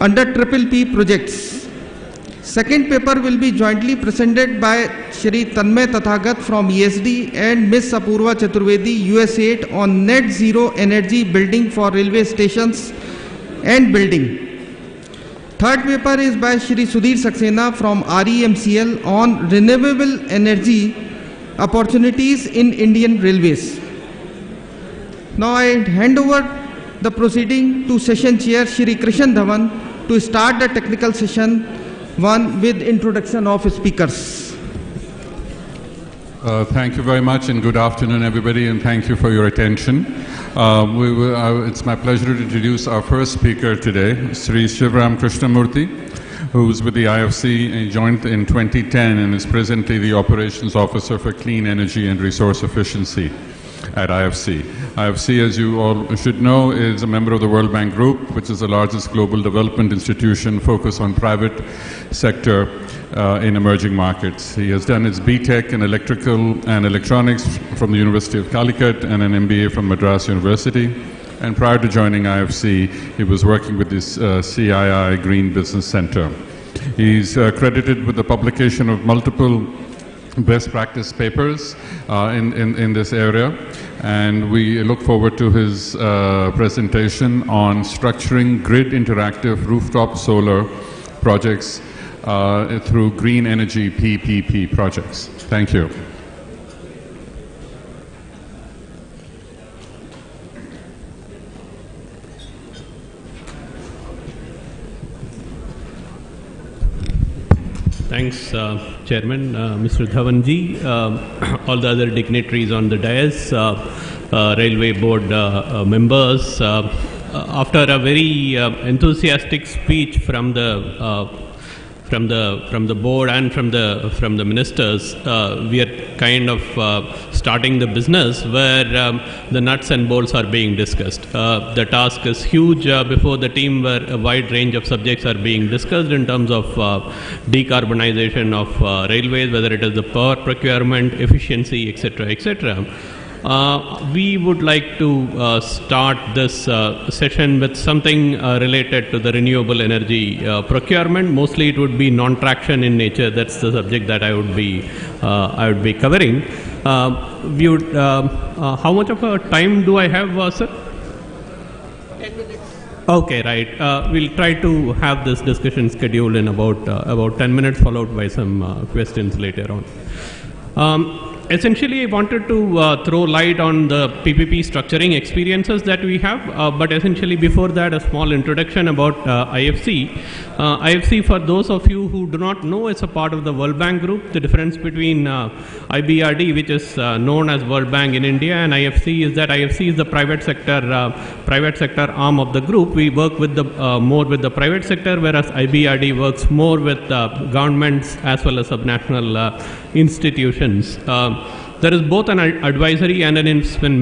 under triple P projects. Second paper will be jointly presented by Shri Tanmay Tathagat from ESD and Ms. Apurva Chaturvedi, USAID on net zero energy building for railway stations and building. Third paper is by Shri Sudhir Saxena from REMCL on renewable energy opportunities in Indian railways. Now I hand over the proceeding to session chair Shri Krishan Dhawan to start the technical session one with introduction of speakers. Uh, thank you very much and good afternoon, everybody, and thank you for your attention. Uh, we will, uh, it's my pleasure to introduce our first speaker today, Sri Shivram Krishnamurthy, who's with the IFC and joined in 2010 and is presently the Operations Officer for Clean Energy and Resource Efficiency at IFC. IFC, as you all should know, is a member of the World Bank Group, which is the largest global development institution focused on private sector uh, in emerging markets. He has done his BTech in electrical and electronics from the University of Calicut and an MBA from Madras University. And prior to joining IFC, he was working with this uh, CII Green Business Center. He's uh, credited with the publication of multiple best practice papers uh, in, in, in, this area. And we look forward to his uh, presentation on structuring grid interactive rooftop solar projects uh, through green energy PPP projects. Thank you. Thanks, uh, Chairman, uh, Mr. Dhawanji, uh, all the other dignitaries on the dais, uh, uh, Railway Board uh, members. after a very enthusiastic speech from the from the from the board and from the from the ministers, uh, we are kind of uh, starting the business where um, the nuts and bolts are being discussed. Uh, the task is huge uh, before the team, where a wide range of subjects are being discussed in terms of uh, decarbonization of uh, railways, whether it is the power procurement, efficiency, etc., etc. Uh, we would like to uh, start this uh, session with something uh, related to the renewable energy uh, procurement. Mostly, it would be non-traction in nature. That's the subject that I would be uh, I would be covering. we would, how much of a time do I have, sir? Ten minutes. Okay, right. we'll try to have this discussion scheduled in about about ten minutes, followed by some questions later on. Um, essentially, I wanted to uh, throw light on the PPP structuring experiences that we have, uh, but essentially before that, a small introduction about uh, IFC. Uh, IFC, for those of you who do not know, is a part of the World Bank Group. The difference between uh, IBRD, which is uh, known as World Bank in India, and IFC is that IFC is the private sector private sector arm of the group. We work with the more with the private sector, whereas IBRD works more with governments as well as subnational institutions. Uh, there is both an advisory and an investment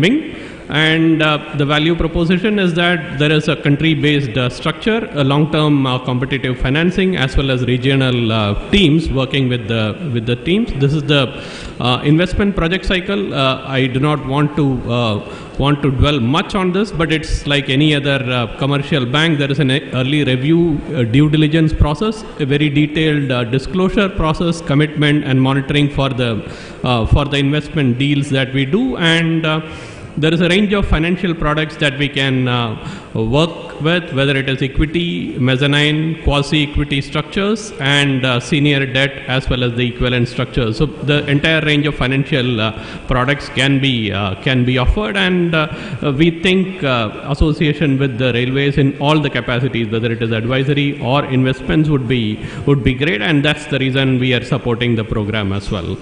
and uh, the value proposition is that there is a country-based uh, structure, a long-term uh, competitive financing, as well as regional uh, teams working with the with the teams. This is the uh, investment project cycle. Uh, I do not want to want to dwell much on this, but it's like any other commercial bank. There is an early review, due diligence process, a very detailed disclosure process, commitment, and monitoring for the for the investment deals that we do, and there is a range of financial products that we can uh, work with, whether it is equity, mezzanine, quasi-equity structures, and uh, senior debt as well as the equivalent structures. So the entire range of financial uh, products can be uh, can be offered, and uh, we think uh, association with the railways in all the capacities, whether it is advisory or investments, would be would be great, and that's the reason we are supporting the program as well.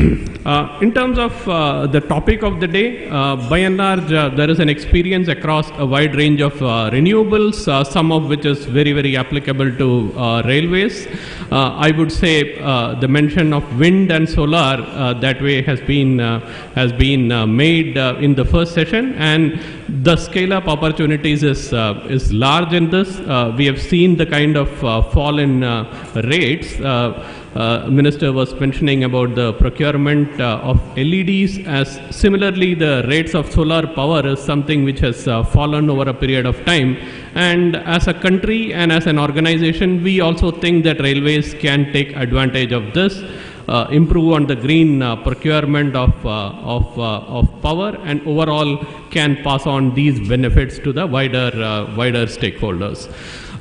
Uh, in terms of uh, the topic of the day, uh, by and large, uh, there is an experience across a wide range of uh, renewables, uh, some of which is very, very applicable to railways. I would say the mention of wind and solar that way has been has been made in the first session, and the scale-up opportunities is is large in this. we have seen the kind of fall in rates minister was mentioning about the procurement uh, of LEDs as similarly the rates of solar power is something which has uh, fallen over a period of time and as a country and as an organization we also think that railways can take advantage of this uh, improve on the green uh, procurement of, uh, of, uh, of power and overall can pass on these benefits to the wider, uh, wider stakeholders.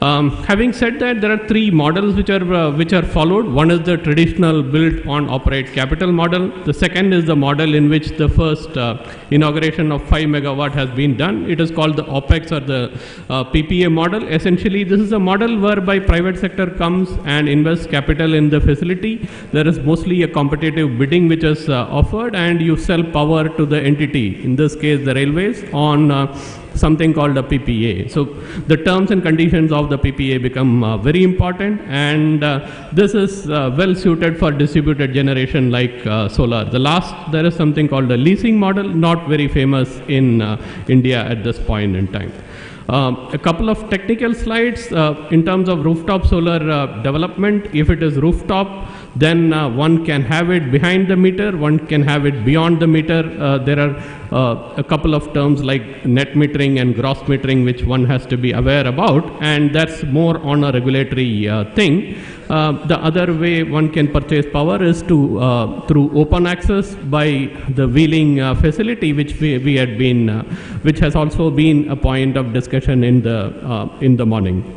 Um, having said that, there are three models which are uh, which are followed. One is the traditional build on operate capital model. The second is the model in which the first uh, inauguration of 5 megawatt has been done. It is called the OPEX or the uh, PPA model. Essentially, this is a model whereby private sector comes and invests capital in the facility. There is mostly a competitive bidding which is uh, offered, and you sell power to the entity. In this case, the railways on uh, something called a PPA. So the terms and conditions of the PPA become uh, very important, and uh, this is uh, well suited for distributed generation like uh, solar. The last, there is something called a leasing model, not very famous in uh, India at this point in time. Um, a couple of technical slides in terms of rooftop solar development. If it is rooftop, then uh, one can have it behind the meter, one can have it beyond the meter. Uh, there are uh, a couple of terms like net metering and gross metering, which one has to be aware about, and that's more on a regulatory uh, thing. Uh, the other way one can purchase power is to uh, through open access by the wheeling facility, which we, we had been, which has also been a point of discussion in the in the morning.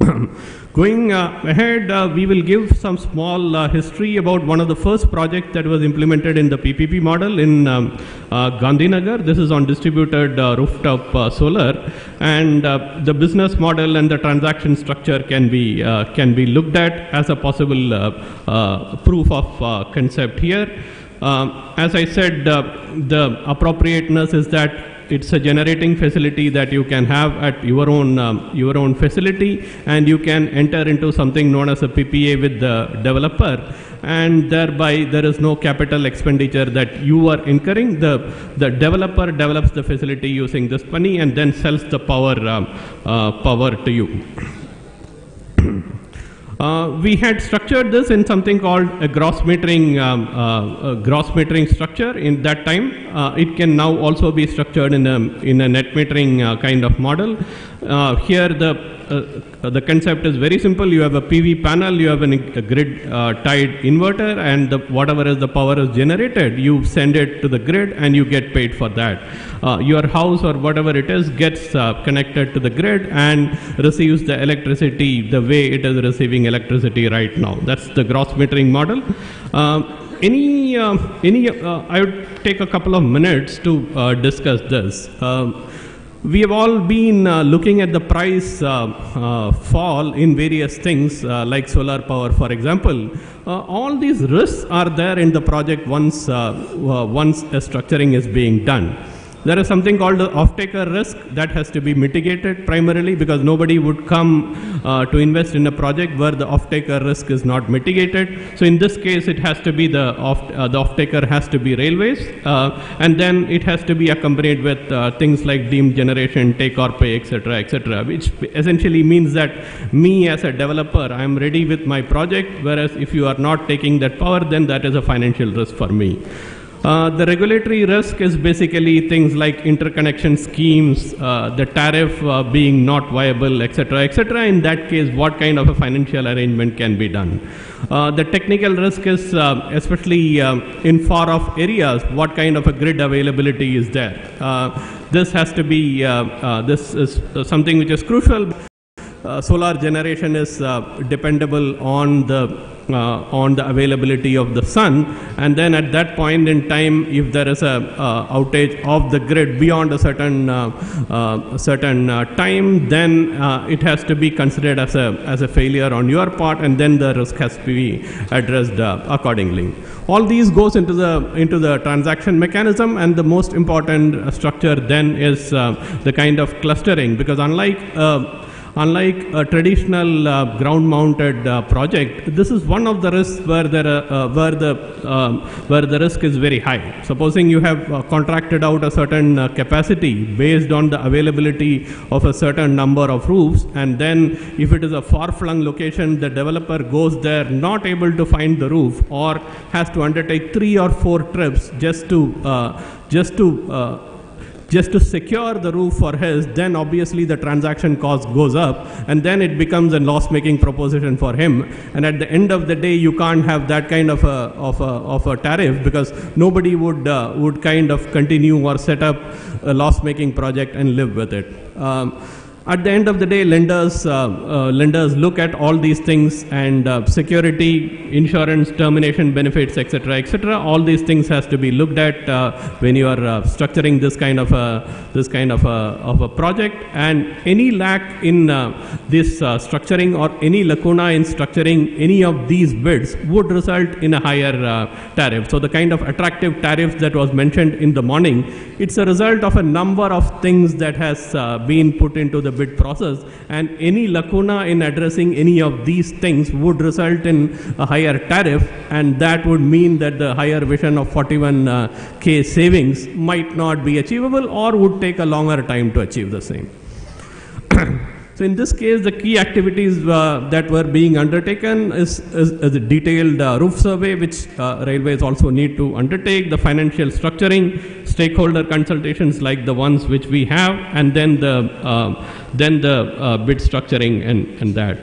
Going uh, ahead, uh, we will give some small uh, history about one of the first projects that was implemented in the PPP model in um, uh, Gandhinagar. This is on distributed uh, rooftop uh, solar, and the business model and the transaction structure can be can be looked at as a possible proof of concept here. Um, as I said, the appropriateness is that it's a generating facility that you can have at your own um, your own facility, and you can enter into something known as a PPA with the developer, and thereby there is no capital expenditure that you are incurring. The the developer develops the facility using this money and then sells the power um, uh, power to you. Uh, we had structured this in something called a gross metering, um, uh, gross metering structure. In that time, uh, it can now also be structured in a in a net metering uh, kind of model. Uh, here, the uh, the concept is very simple. You have a PV panel, you have an, a grid uh, tied inverter, and the, whatever is the power is generated, you send it to the grid, and you get paid for that. Uh, your house or whatever it is gets uh, connected to the grid and receives the electricity the way it is receiving electricity right now. That's the gross metering model. Um, any, uh, any, uh, I would take a couple of minutes to uh, discuss this. Um, we have all been uh, looking at the price uh, uh, fall in various things uh, like solar power, for example. Uh, all these risks are there in the project once, uh, once a structuring is being done. There is something called the off-taker risk that has to be mitigated primarily because nobody would come uh, to invest in a project where the off-taker risk is not mitigated. So in this case, it has to be the off uh, the off-taker has to be railways, uh, and then it has to be accompanied with uh, things like deemed generation, take or pay, etc., etc., which essentially means that me as a developer, I am ready with my project. Whereas if you are not taking that power, then that is a financial risk for me. Uh, the regulatory risk is basically things like interconnection schemes, uh, the tariff uh, being not viable, etc., etc. In that case, what kind of a financial arrangement can be done? Uh, the technical risk is, uh, especially in far off areas, what kind of a grid availability is there? This has to be, this is something which is crucial. Uh, solar generation is uh, dependable on the uh, on the availability of the sun. And then at that point in time if there is a uh, outage of the grid beyond a certain uh, uh, certain time then it has to be considered as a as a failure on your part and then the risk has to be addressed accordingly. All these goes into the into the transaction mechanism and the most important structure then is the kind of clustering because unlike unlike a traditional uh, ground-mounted uh, project, this is one of the risks where there uh, where the um, where the risk is very high. Supposing you have uh, contracted out a certain uh, capacity based on the availability of a certain number of roofs, and then if it is a far-flung location, the developer goes there not able to find the roof or has to undertake three or four trips just to uh, just to uh, just to secure the roof for his, then obviously the transaction cost goes up and then it becomes a loss making proposition for him. And at the end of the day, you can't have that kind of a, of a, of a tariff because nobody would, uh, would kind of continue or set up a loss making project and live with it. Um, at the end of the day, lenders, uh, uh, lenders look at all these things and uh, security, insurance, termination benefits, etc., etc. All these things has to be looked at uh, when you are uh, structuring this kind of a this kind of a, of a project. And any lack in uh, this structuring or any lacuna in structuring any of these bids would result in a higher tariff. So the kind of attractive tariffs that was mentioned in the morning, it's a result of a number of things that has been put into the bid process and any lacuna in addressing any of these things would result in a higher tariff and that would mean that the higher vision of 41k uh, savings might not be achievable or would take a longer time to achieve the same. So in this case, the key activities uh, that were being undertaken is, is, is a detailed uh, roof survey, which uh, railways also need to undertake, the financial structuring, stakeholder consultations like the ones which we have, and then the, uh, then the uh, bid structuring and, and that.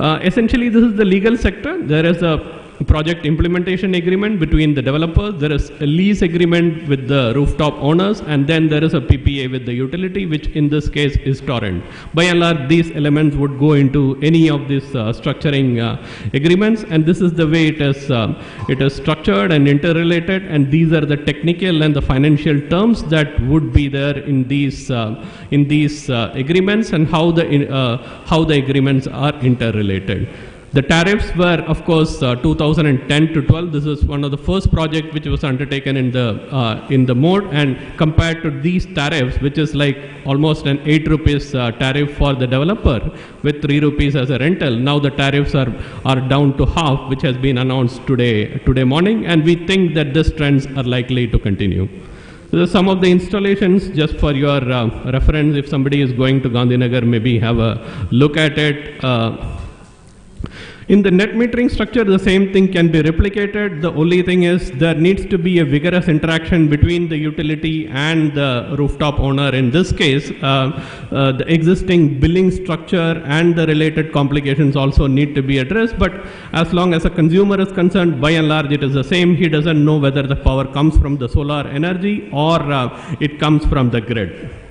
Uh, essentially, this is the legal sector. There is a project implementation agreement between the developers, there is a lease agreement with the rooftop owners, and then there is a PPA with the utility, which in this case is Torrent. By and large, these elements would go into any of these uh, structuring uh, agreements, and this is the way it is, uh, it is structured and interrelated, and these are the technical and the financial terms that would be there in these, uh, in these uh, agreements and how the, uh, how the agreements are interrelated. The tariffs were, of course, uh, 2010 to 12. This is one of the first project which was undertaken in the uh, in the mode, and compared to these tariffs, which is like almost an eight rupees uh, tariff for the developer with three rupees as a rental. Now the tariffs are are down to half, which has been announced today today morning, and we think that these trends are likely to continue. So some of the installations, just for your uh, reference, if somebody is going to Gandhinagar, maybe have a look at it. In the net metering structure, the same thing can be replicated. The only thing is there needs to be a vigorous interaction between the utility and the rooftop owner. In this case, uh, uh, the existing billing structure and the related complications also need to be addressed. But as long as a consumer is concerned, by and large, it is the same. He doesn't know whether the power comes from the solar energy or uh, it comes from the grid.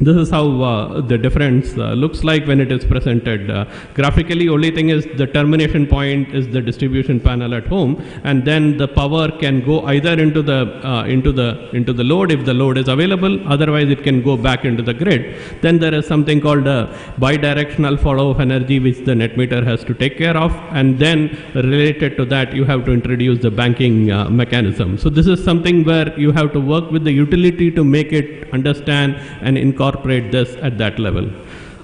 This is how uh, the difference uh, looks like when it is presented uh, graphically. Only thing is the termination point is the distribution panel at home, and then the power can go either into the uh, into the into the load if the load is available. Otherwise, it can go back into the grid. Then there is something called a bidirectional flow of energy, which the net meter has to take care of, and then related to that, you have to introduce the banking uh, mechanism. So this is something where you have to work with the utility to make it understand and incorporate incorporate this at that level.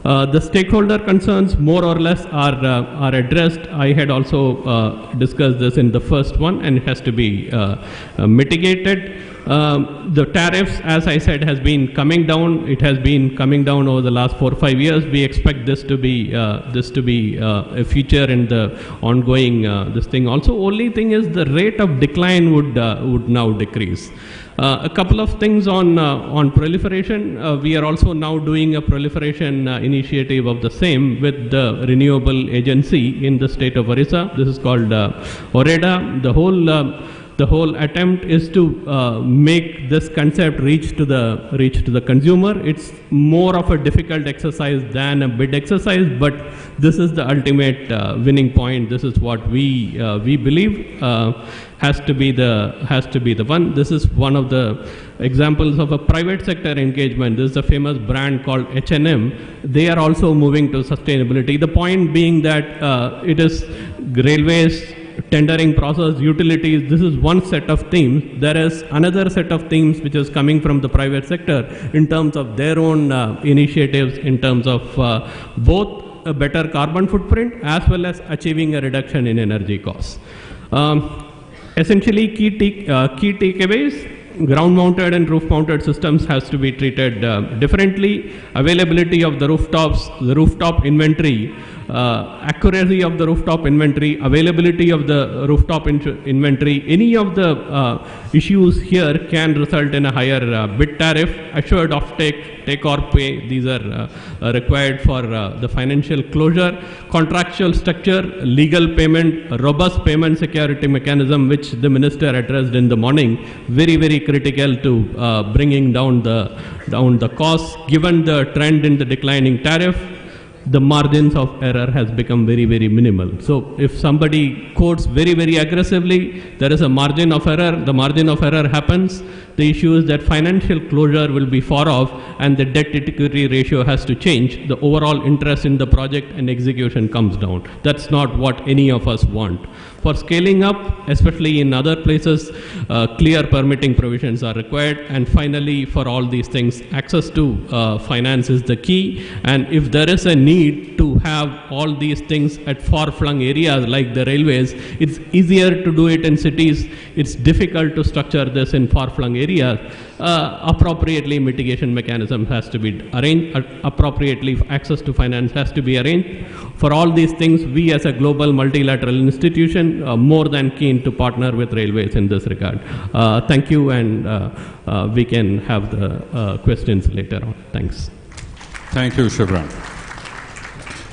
Uh, the stakeholder concerns more or less are, uh, are addressed. I had also uh, discussed this in the first one and it has to be uh, uh, mitigated. Um, the tariffs, as I said, has been coming down. It has been coming down over the last four or five years. We expect this to be uh, this to be a feature in the ongoing this thing. Also, only thing is the rate of decline would would now decrease. Uh, a couple of things on, uh, on proliferation. Uh, we are also now doing a proliferation initiative of the same with the renewable agency in the state of Orissa. This is called OREDA. The whole the whole attempt is to uh, make this concept reach to the reach to the consumer. It's more of a difficult exercise than a bid exercise but this is the ultimate uh, winning point. This is what we uh, we believe uh, has to be the has to be the one. This is one of the examples of a private sector engagement. This is a famous brand called H&M they are also moving to sustainability. The point being that uh, it is railways tendering process, utilities, this is one set of themes. There is another set of themes which is coming from the private sector in terms of their own uh, initiatives, in terms of uh, both a better carbon footprint as well as achieving a reduction in energy costs. Um, essentially, key, uh, key takeaways ground mounted and roof mounted systems has to be treated uh, differently. Availability of the rooftops the rooftop inventory uh, accuracy of the rooftop inventory availability of the rooftop in- inventory any of the uh, issues here can result in a higher uh, bid tariff assured offtake take take or pay. These are uh, uh, required for the financial closure. Contractual structure legal payment robust payment security mechanism which the minister addressed in the morning. Very very critical to uh, bringing down the down the costs given the trend in the declining tariff the margins of error has become very very minimal. So if somebody quotes very very aggressively there is a margin of error. The margin of error happens. The issue is that financial closure will be far off and the debt equity ratio has to change. The overall interest in the project and execution comes down. That's not what any of us want for scaling up especially in other places uh, clear permitting provisions are required. And finally for all these things access to uh, finance is the key. And if there is a need to have all these things at far flung areas like the railways it's easier to do it in cities. It's difficult to structure this in far flung areas. Uh, appropriately mitigation mechanism has to be arranged. Uh, appropriately access to finance has to be arranged. For all these things we as a global multilateral institution uh, more than keen to partner with railways in this regard uh, thank you and uh, uh, we can have the uh, questions later on thanks Thank you, Shivram.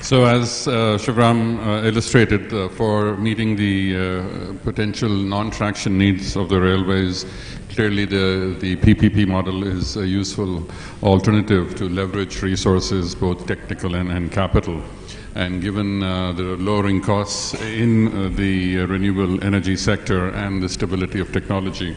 So, as uh, Shivram uh, illustrated, uh, for meeting the potential non-traction needs of the railways, clearly the, the PPP model is a useful alternative to leverage resources, both technical and, and capital. And given uh, the lowering costs in uh, the renewable energy sector and the stability of technology,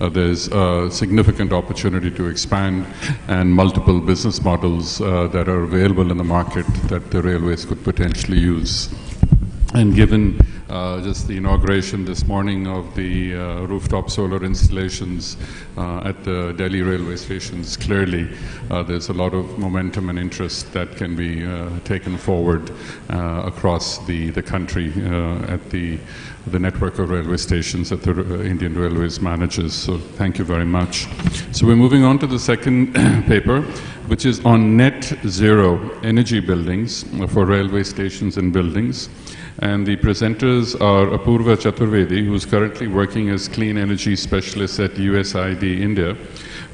uh, there's a significant opportunity to expand and multiple business models uh, that are available in the market that the railways could potentially use. And given uh, just the inauguration this morning of the uh, rooftop solar installations uh, at the Delhi railway stations, clearly uh, there's a lot of momentum and interest that can be uh, taken forward across the, the country at the, the network of railway stations that the Indian Railways manages. So thank you very much. So we're moving on to the second paper, which is on net zero energy buildings for railway stations and buildings. And the presenters are Apurva Chaturvedi, who's currently working as clean energy specialist at USAID India,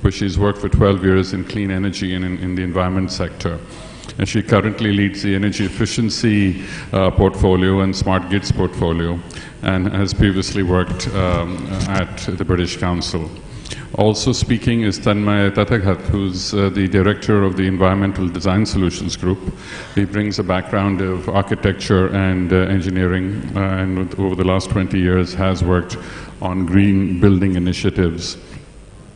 where she's worked for 12 years in clean energy and in, in the environment sector. And she currently leads the energy efficiency uh, portfolio and smart grids portfolio, and has previously worked um, at the British Council. Also speaking is Tanmay Tathagat, who's uh, the director of the Environmental Design Solutions Group. He brings a background of architecture and uh, engineering, uh, and over the last 20 years has worked on green building initiatives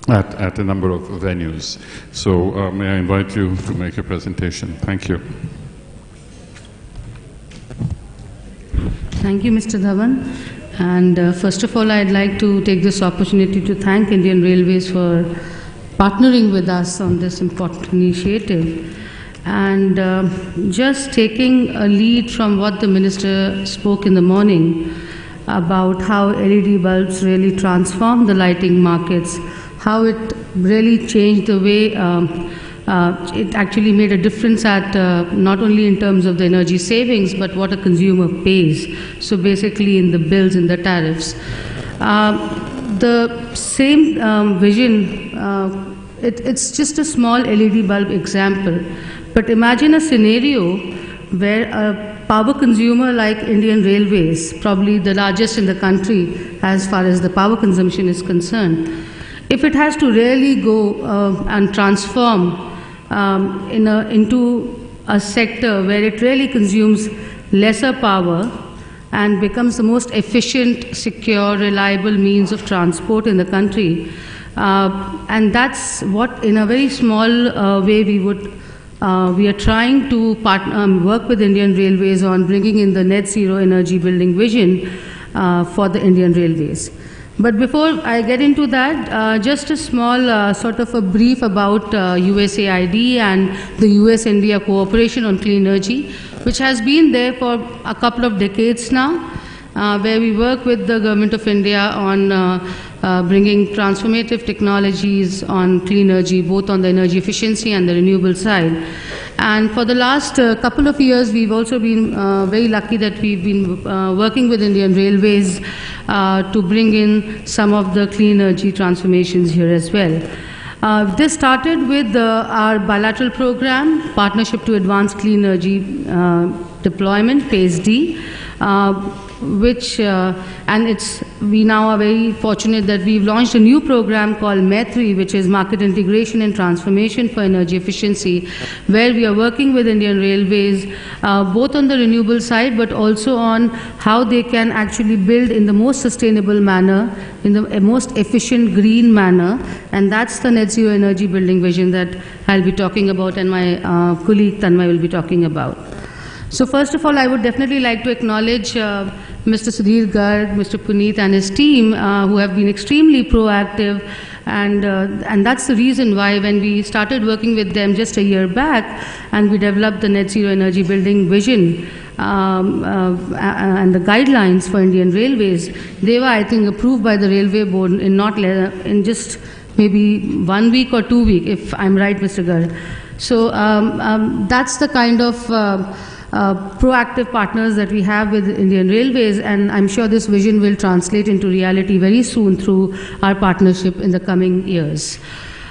at, at a number of venues. So uh, may I invite you to make a presentation? Thank you. Thank you, Mr. Dhawan. And uh, first of all, I'd like to take this opportunity to thank Indian Railways for partnering with us on this important initiative. And uh, just taking a lead from what the minister spoke in the morning about how LED bulbs really transform the lighting markets, how it really changed the way um, uh, it actually made a difference at uh, not only in terms of the energy savings but what a consumer pays. So basically, in the bills, in the tariffs. Uh, the same um, vision, uh, it, it's just a small LED bulb example, but imagine a scenario where a power consumer like Indian Railways, probably the largest in the country as far as the power consumption is concerned, if it has to really go uh, and transform um, in a, into a sector where it really consumes lesser power and becomes the most efficient, secure, reliable means of transport in the country. Uh, and that's what, in a very small uh, way, we would. Uh, we are trying to um, work with Indian Railways on bringing in the net zero energy building vision uh, for the Indian Railways. But before I get into that, uh, just a small uh, sort of a brief about uh, USAID and the US India cooperation on clean energy, which has been there for a couple of decades now, uh, where we work with the Government of India on uh, uh, bringing transformative technologies on clean energy, both on the energy efficiency and the renewable side. And for the last couple of years, we've also been very lucky that we've been working with Indian Railways uh, to bring in some of the clean energy transformations here as well. Uh, this started with uh, our bilateral program, Partnership to Advance Clean Energy uh, Deployment, PACE-D, uh, which, uh, and it's, we now are very fortunate that we've launched a new program called MAITREE, which is Market Integration and Transformation for Energy Efficiency, where we are working with Indian Railways, uh, both on the renewable side, but also on how they can actually build in the most sustainable manner, in the most efficient green manner, and that's the net zero energy building vision that I'll be talking about and my uh, colleague Tanmay will be talking about. So first of all, I would definitely like to acknowledge uh, Mr. Sudhir Garg, Mr. Puneet and his team uh, who have been extremely proactive and, uh, and that's the reason why when we started working with them just a year back and we developed the net zero energy building vision um, uh, and the guidelines for Indian Railways, they were I think approved by the Railway Board in not in just maybe one week or two week if I'm right Mr. Garg. So um, um, that's the kind of uh, proactive partners that we have with Indian Railways, and I'm sure this vision will translate into reality very soon through our partnership in the coming years.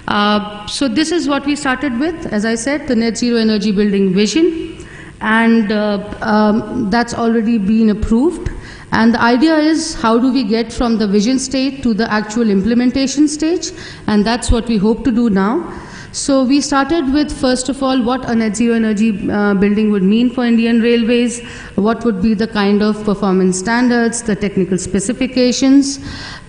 Uh, so, this is what we started with, as I said, the net zero energy building vision, and uh, um, that's already been approved. And the idea is how do we get from the vision stage to the actual implementation stage, and that's what we hope to do now. So we started with first of all what a net zero energy uh, building would mean for Indian Railways, what would be the kind of performance standards, the technical specifications,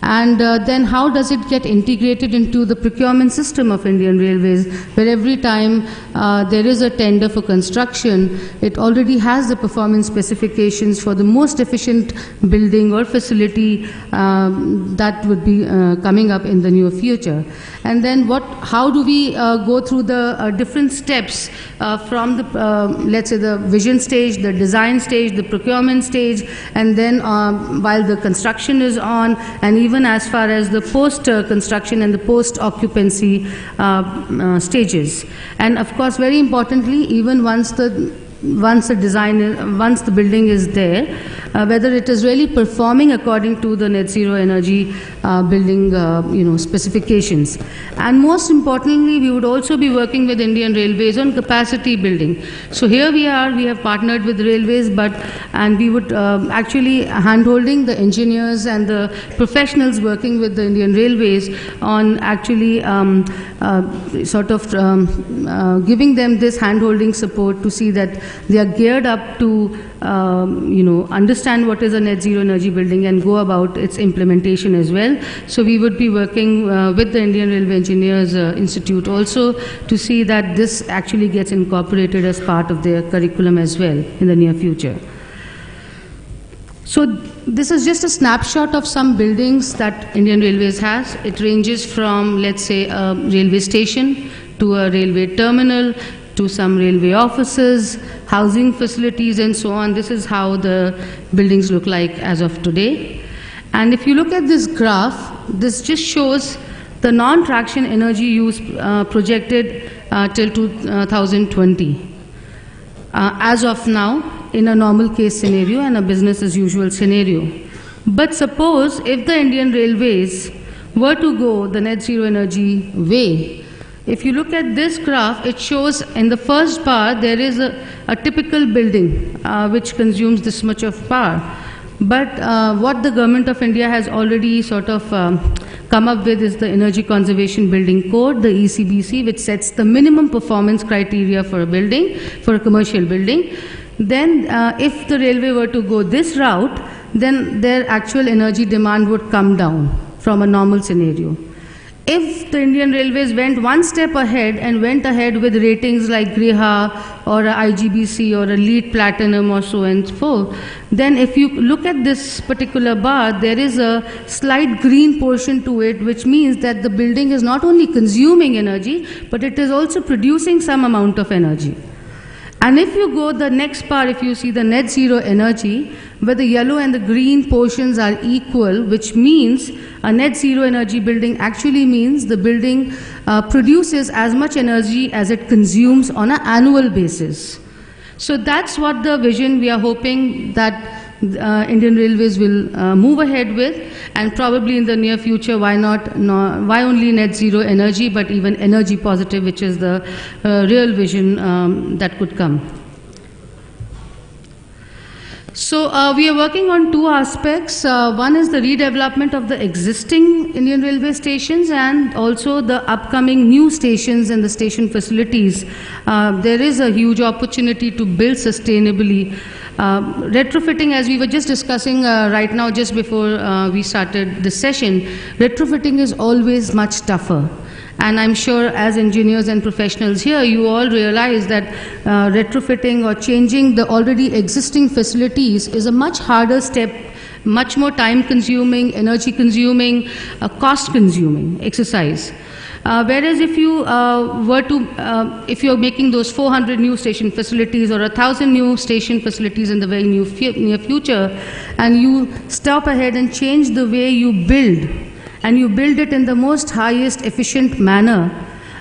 and uh, then how does it get integrated into the procurement system of Indian Railways, where every time uh, there is a tender for construction, it already has the performance specifications for the most efficient building or facility um, that would be uh, coming up in the near future. And then what, how do we uh, go through the uh, different steps uh, from the, let's say, the vision stage, the design stage, the procurement stage, and then um, while the construction is on, and even as far as the post uh, construction and the post occupancy uh, uh, stages. And of course, very importantly, even once the once the design, once the building is there, uh, whether it is really performing according to the net zero energy uh, building, uh, you know, specifications. And most importantly, we would also be working with Indian Railways on capacity building. So here we are, we have partnered with railways, but and we would um, actually handholding the engineers and the professionals working with the Indian Railways on actually um, uh, sort of um, uh, giving them this handholding support to see that they are geared up to, um, you know, understand what is a net zero energy building and go about its implementation as well. So we would be working uh, with the Indian Railway Engineers uh, Institute also to see that this actually gets incorporated as part of their curriculum as well in the near future. So this is just a snapshot of some buildings that Indian Railways has. It ranges from, let's say, a railway station to a railway terminal to some railway offices, housing facilities, and so on. This is how the buildings look like as of today. And if you look at this graph, this just shows the non traction energy use uh, projected uh, till 2020. Uh, as of now, in a normal case scenario and a business as usual scenario. But suppose if the Indian Railways were to go the net zero energy way, if you look at this graph, it shows in the first bar there is a, a typical building uh, which consumes this much of power. But uh, what the government of India has already sort of um, come up with is the Energy Conservation Building Code, the ECBC, which sets the minimum performance criteria for a building, for a commercial building. Then, uh, if the railway were to go this route, then their actual energy demand would come down from a normal scenario. If the Indian Railways went one step ahead and went ahead with ratings like Griha or IGBC or a LEED Platinum or so and so, then if you look at this particular bar, there is a slight green portion to it, which means that the building is not only consuming energy, but it is also producing some amount of energy. And if you go the next part, if you see the net zero energy, where the yellow and the green portions are equal, which means a net zero energy building actually means the building uh, produces as much energy as it consumes on an annual basis. So that's what the vision we are hoping that uh, Indian Railways will uh, move ahead with, and probably in the near future, why not? No, why only net zero energy, but even energy positive, which is the uh, real vision um, that could come. So uh, we are working on two aspects. Uh, one is the redevelopment of the existing Indian Railway stations and also the upcoming new stations and the station facilities. Uh, there is a huge opportunity to build sustainably. Uh, retrofitting, as we were just discussing uh, right now, just before uh, we started the session, retrofitting is always much tougher. And I'm sure as engineers and professionals here, you all realize that uh, retrofitting or changing the already existing facilities is a much harder step, much more time consuming, energy consuming, uh, cost consuming exercise. Uh, whereas if you uh, were to, uh, if you're making those 400 new station facilities or 1,000 new station facilities in the very near future, and you stop ahead and change the way you build, and you build it in the most highest efficient manner,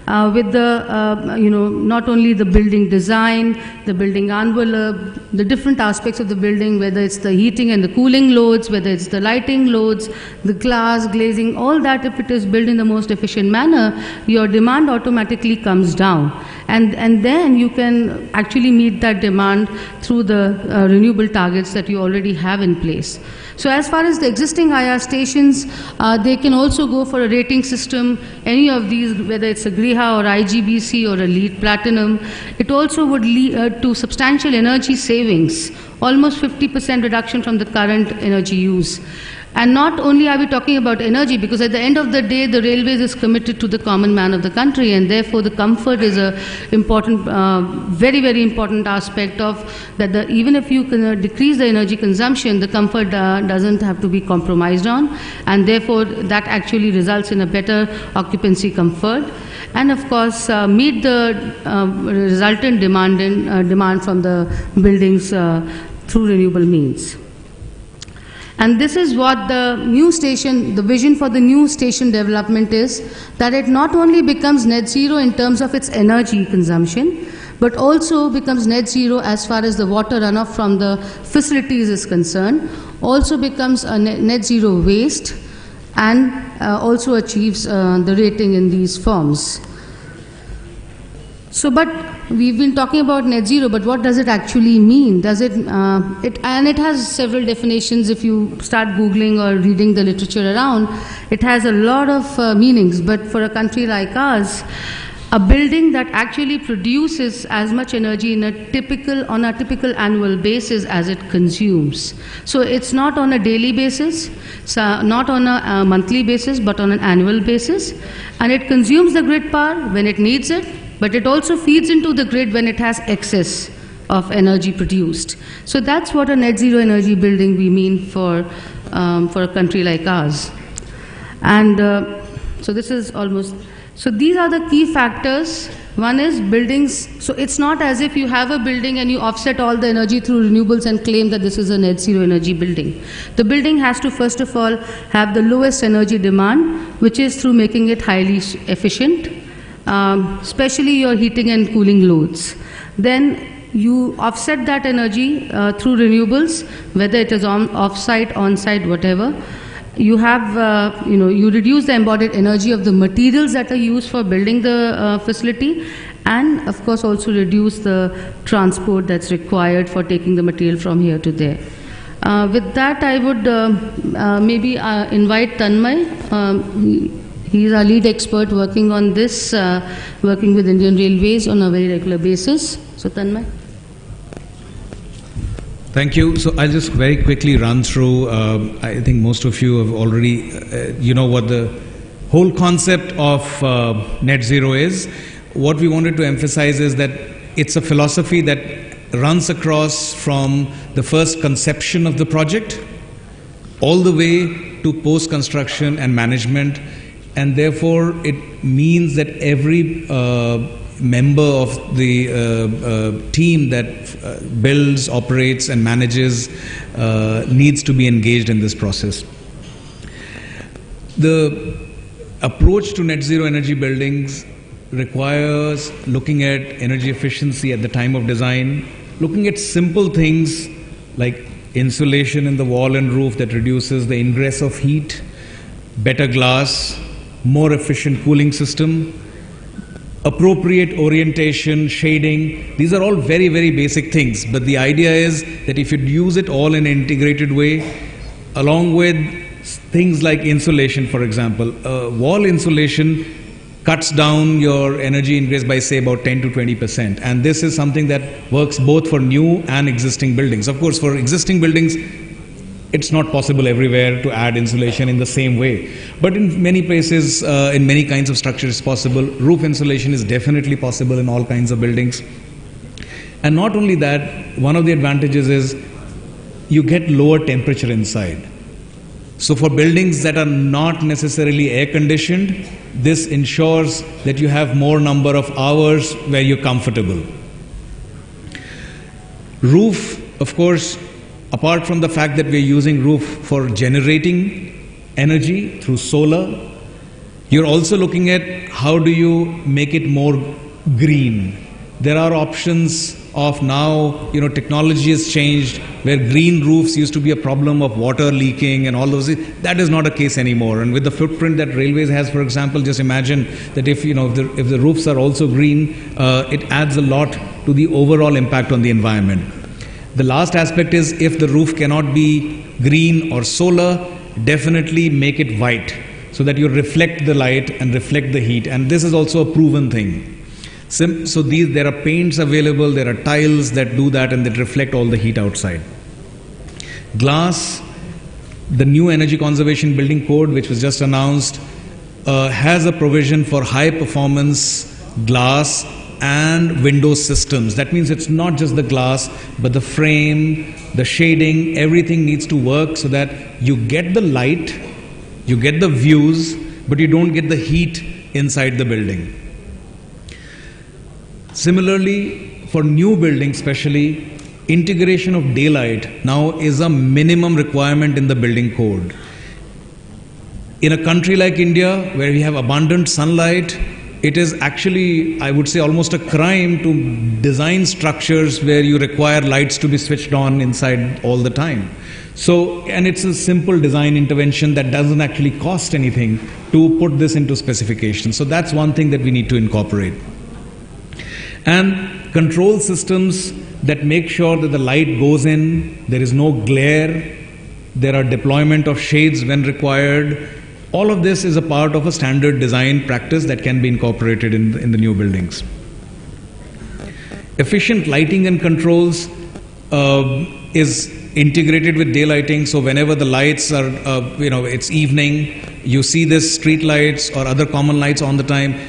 uh, with the, uh, you know, not only the building design, the building envelope, the different aspects of the building, whether it's the heating and the cooling loads, whether it's the lighting loads, the glass, glazing, all that, if it is built in the most efficient manner, your demand automatically comes down. And, and then you can actually meet that demand through the uh, renewable targets that you already have in place. So as far as the existing IR stations, uh, they can also go for a rating system, any of these, whether it's a Griha or IGBC or a LEED Platinum. It also would lead uh, to substantial energy savings, almost 50% reduction from the current energy use. And not only are we talking about energy, because at the end of the day, the railways is committed to the common man of the country, and therefore the comfort is a important, uh, very very important aspect of that. The, even if you can uh, decrease the energy consumption, the comfort uh, doesn't have to be compromised on, and therefore that actually results in a better occupancy comfort, and of course uh, meet the uh, resultant demand in, uh, demand from the buildings through renewable means. And this is what the new station, the vision for the new station development is that it not only becomes net zero in terms of its energy consumption, but also becomes net zero as far as the water runoff from the facilities is concerned, also becomes a net, zero waste, and uh, also achieves uh, the rating in these forms. So, but we've been talking about net zero, but what does it actually mean? Does it, uh, it, and it has several definitions. If you start Googling or reading the literature around, it has a lot of uh, meanings. But for a country like ours, a building that actually produces as much energy in a typical on a typical annual basis as it consumes so it's not on a daily basis so not on a, a monthly basis but on an annual basis and it consumes the grid power when it needs it but it also feeds into the grid when it has excess of energy produced. So that's what a net zero energy building we mean for, um, for a country like ours. And uh, so this is almost, so these are the key factors. One is buildings, so it's not as if you have a building and you offset all the energy through renewables and claim that this is a net zero energy building. The building has to first of all have the lowest energy demand, which is through making it highly efficient um, especially your heating and cooling loads. Then you offset that energy uh, through renewables, whether it is on off-site, on-site, whatever. You have, uh, you know, you reduce the embodied energy of the materials that are used for building the uh, facility, and of course also reduce the transport that's required for taking the material from here to there. Uh, with that, I would uh, uh, maybe invite Tanmay. Um, he is our lead expert working on this, uh, working with Indian Railways on a very regular basis. So, Tanmay. Thank you. So I'll just very quickly run through. Um, I think most of you have already, uh, you know what the whole concept of uh, net zero is what we wanted to emphasize is that it's a philosophy that runs across from the first conception of the project all the way to post construction and management, and therefore it means that every uh, member of the uh, uh, team that uh, builds, operates, and manages uh, needs to be engaged in this process. The approach to net zero energy buildings requires looking at energy efficiency at the time of design, looking at simple things like insulation in the wall and roof that reduces the ingress of heat, better glass, more efficient cooling system, appropriate orientation, shading. These are all very, very basic things. But the idea is that if you use it all in an integrated way, along with things like insulation, for example, uh, wall insulation cuts down your energy ingress by say about 10 to 20 percent and this is something that works both for new and existing buildings of course for existing buildings it's not possible everywhere to add insulation in the same way. But in many places uh, in many kinds of structures it's possible. Roof insulation is definitely possible in all kinds of buildings. And not only that one of the advantages is you get lower temperature inside. So, for buildings that are not necessarily air conditioned, this ensures that you have more number of hours where you're comfortable. Roof, of course, apart from the fact that we're using roof for generating energy through solar, you're also looking at how do you make it more green. There are options of now, you know, technology has changed where green roofs used to be a problem of water leaking and all those. That is not a case anymore. And with the footprint that railways has, for example, just imagine that if, you know, if the, if the roofs are also green, uh, it adds a lot to the overall impact on the environment. The last aspect is if the roof cannot be green or solar, definitely make it white so that you reflect the light and reflect the heat. And this is also a proven thing. So these, there are paints available, there are tiles that do that and that reflect all the heat outside. Glass, the new energy conservation building code, which was just announced, uh, has a provision for high performance glass and window systems. That means it's not just the glass, but the frame, the shading, everything needs to work so that you get the light, you get the views, but you don't get the heat inside the building. Similarly, for new buildings, especially, integration of daylight now is a minimum requirement in the building code. In a country like India, where we have abundant sunlight, it is actually, I would say, almost a crime to design structures where you require lights to be switched on inside all the time. So, and it's a simple design intervention that doesn't actually cost anything to put this into specification. So, that's one thing that we need to incorporate and control systems that make sure that the light goes in, there is no glare, there are deployment of shades when required. All of this is a part of a standard design practice that can be incorporated in the, in the new buildings. Efficient lighting and controls uh, is integrated with daylighting. So whenever the lights are, uh, you know, it's evening, you see this street lights or other common lights on the time.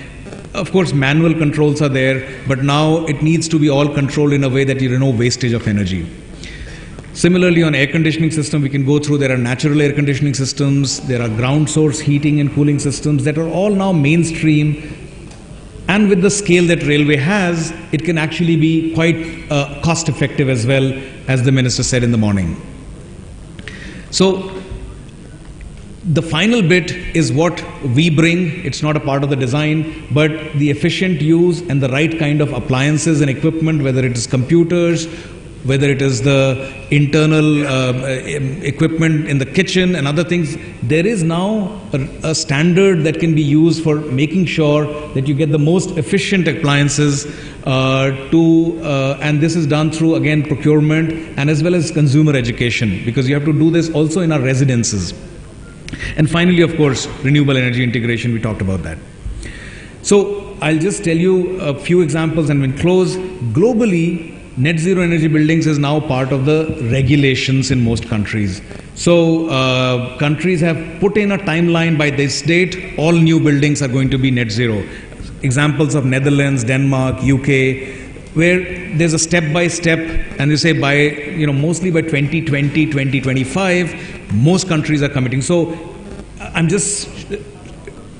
Of course, manual controls are there, but now it needs to be all controlled in a way that you know wastage of energy. Similarly, on air conditioning system, we can go through. There are natural air conditioning systems. There are ground source heating and cooling systems that are all now mainstream. And with the scale that railway has, it can actually be quite uh, cost effective as well, as the minister said in the morning. So the final bit is what we bring. It's not a part of the design, but the efficient use and the right kind of appliances and equipment, whether it is computers, whether it is the internal uh, equipment in the kitchen and other things, there is now a, a, standard that can be used for making sure that you get the most efficient appliances uh, to, uh, and this is done through again procurement and as well as consumer education because you have to do this also in our residences. And finally, of course, renewable energy integration, we talked about that. So I'll just tell you a few examples and we'll close. Globally, net zero energy buildings is now part of the regulations in most countries. So uh, countries have put in a timeline by this date, all new buildings are going to be net zero. Examples of Netherlands, Denmark, UK, where there's a step by step, and you say by, you know, mostly by 2020, 2025, most countries are committing. So I'm just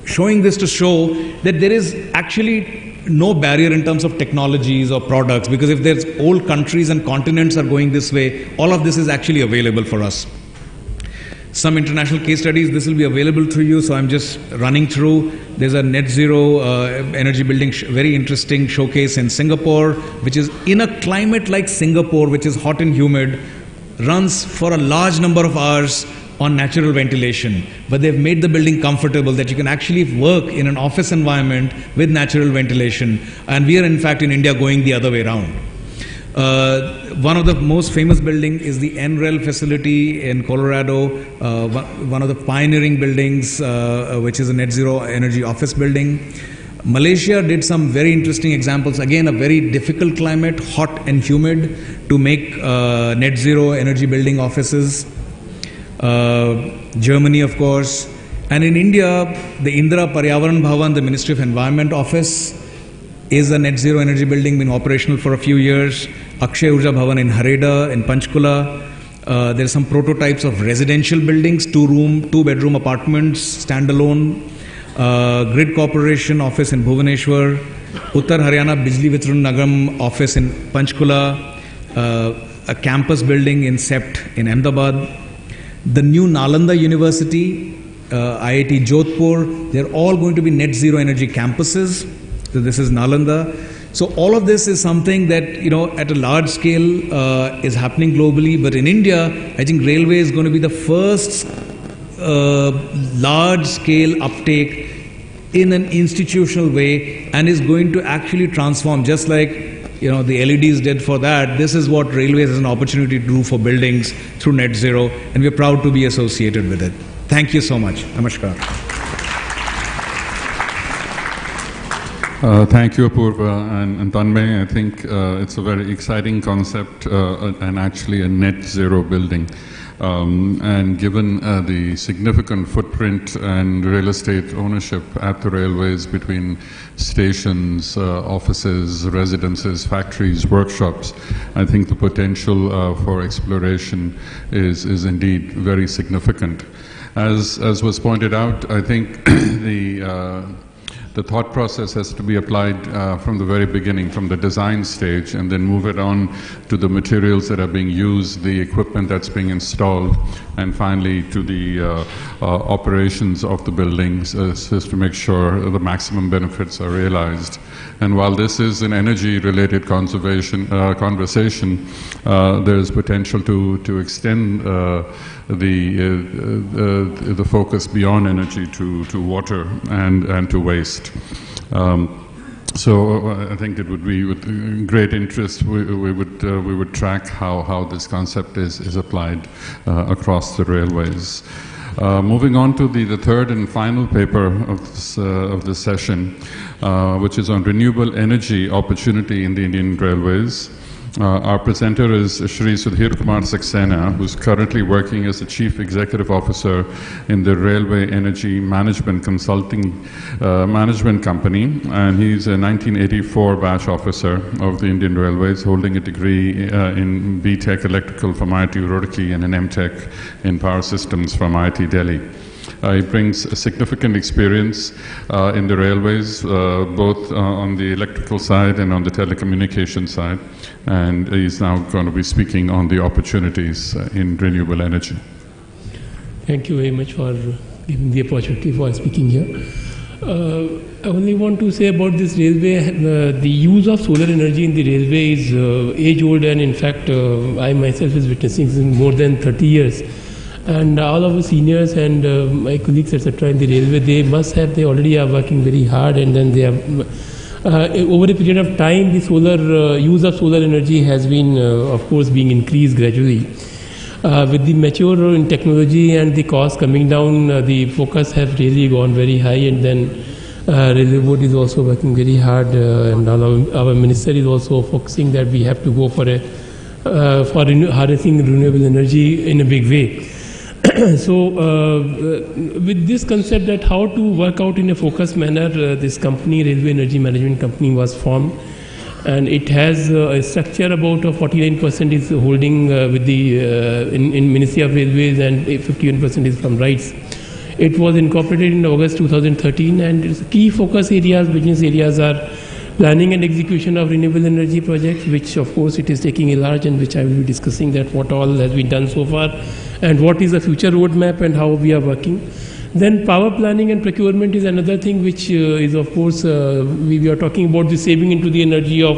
showing this to show that there is actually no barrier in terms of technologies or products because if there's old countries and continents are going this way all of this is actually available for us. Some international case studies this will be available to you so i'm just running through. There's a net zero uh, energy building very interesting showcase in singapore which is in a climate like singapore which is hot and humid runs for a large number of hours on natural ventilation but they've made the building comfortable that you can actually work in an office environment with natural ventilation and we are in fact in india going the other way around uh, one of the most famous building is the NREL facility in Colorado, uh, one, of the pioneering buildings, uh, which is a net zero energy office building. Malaysia did some very interesting examples. Again, a very difficult climate, hot and humid, to make uh, net zero energy building offices. Uh, Germany, of course. And in India, the Indira Paryavaran Bhavan, the Ministry of Environment office, is a net zero energy building, been operational for a few years. Akshay Urja Bhavan in Hareda, in Panchkula. Uh, there are some prototypes of residential buildings, two room, two bedroom apartments, standalone. Uh, Grid Corporation office in Bhubaneswar. Uttar Haryana Bijli Vitran Nigam office in Panchkula. Uh, a campus building in CEPT in Ahmedabad. The new Nalanda University, uh, IIT Jodhpur, they're all going to be net zero energy campuses. So this is Nalanda. So all of this is something that you know at a large scale uh, is happening globally. But in India, I think railway is going to be the first uh, large scale uptake in an institutional way and is going to actually transform just like you know the LEDs did for that. This is what railways has an opportunity to do for buildings through net zero, and we're proud to be associated with it. Thank you so much. Namaskar. Uh, thank you, Apurva and, and Tanmay. I think uh, it's a very exciting concept uh, and actually a net zero building. Um, and given uh, the significant footprint and real estate ownership at the railways between stations, uh, offices, residences, factories, workshops, I think the potential uh, for exploration is, is indeed very significant. As, as was pointed out, I think the the thought process has to be applied uh, from the very beginning, from the design stage, and then move it on to the materials that are being used, the equipment that's being installed, and finally to the uh, uh, operations of the buildings, uh, just to make sure the maximum benefits are realized. And while this is an energy-related conservation uh, conversation, uh, there is potential to to extend the, uh, uh, the focus beyond energy to, to water and, and to waste. Um, so uh, I think it would be with great interest we, we would uh, we would track how, how this concept is is applied uh, across the railways. Moving on to the, the third and final paper of this, of this session, which is on renewable energy opportunity in the Indian railways. Uh, our presenter is Shri Sudhir Kumar Saxena, who's currently working as the Chief Executive Officer in the Railway Energy Management Consulting uh, Management Company, and he's a 1984 batch officer of the Indian Railways, holding a degree uh, in BTech Electrical from IIT Roorkee and an MTech in Power Systems from IIT Delhi. Uh, he brings a significant experience uh, in the railways, uh, both on the electrical side and on the telecommunication side, and he's now going to be speaking on the opportunities in renewable energy. Thank you very much for giving the opportunity for speaking here. Uh, I only want to say about this railway, uh, the use of solar energy in the railway is uh, age old, and in fact, I myself is witnessing it more than 30 years and all of the seniors and uh, my colleagues etc in the railway they must have they already are working very hard and then they are uh, over a period of time the solar uh, use of solar energy has been uh, of course being increased gradually. Uh, with the mature in technology and the cost coming down uh, the focus have really gone very high and then railway board is also working very hard and our, our minister is also focusing that we have to go for a for harnessing renewable energy in a big way so, uh, with this concept that how to work out in a focused manner, uh, this company, Railway Energy Management Company, was formed, and it has uh, a structure about 49% is holding uh, with the uh, in, in Ministry of Railways, and 51% is from RITES. It was incorporated in August 2013, and its key focus areas, business areas are planning and execution of renewable energy projects, which of course it is taking a large and which I will be discussing that what all has been done so far and what is the future roadmap and how we are working. Then power planning and procurement is another thing which uh, is of course uh, we, we are talking about the saving into the energy of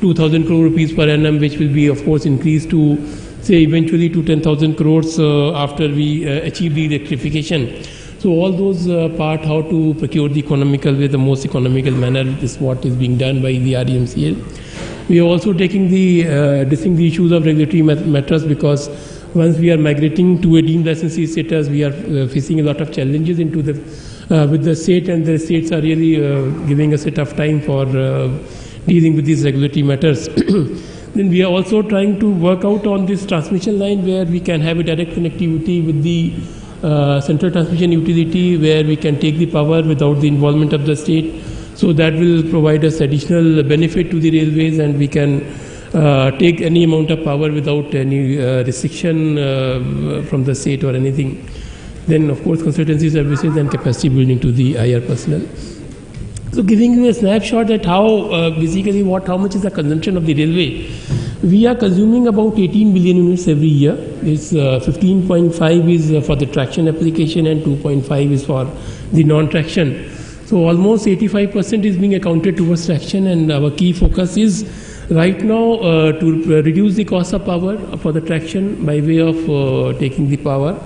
2000 crore rupees per annum which will be of course increased to say eventually to 10,000 crores uh, after we uh, achieve the electrification. So all those uh, part how to procure the economical way, the most economical manner is what is being done by the REMCL. We are also taking the uh, addressing the issues of regulatory matters because once we are migrating to a deemed licensee status, we are uh, facing a lot of challenges into the uh, with the state, and the states are really uh, giving us a tough time for uh, dealing with these regulatory matters. then we are also trying to work out on this transmission line where we can have a direct connectivity with the uh, central transmission utility where we can take the power without the involvement of the state. So that will provide us additional benefit to the railways and we can take any amount of power without any uh, restriction uh, from the state or anything. Then of course consultancy services and capacity building to the IR personnel. So giving you a snapshot at how uh, basically what how much is the consumption of the railway. We are consuming about 18 billion units every year. It's uh, 15.5 is uh, for the traction application and 2.5 is for the non-traction. So almost 85% is being accounted towards traction, and our key focus is right now uh, to reduce the cost of power for the traction by way of uh, taking the power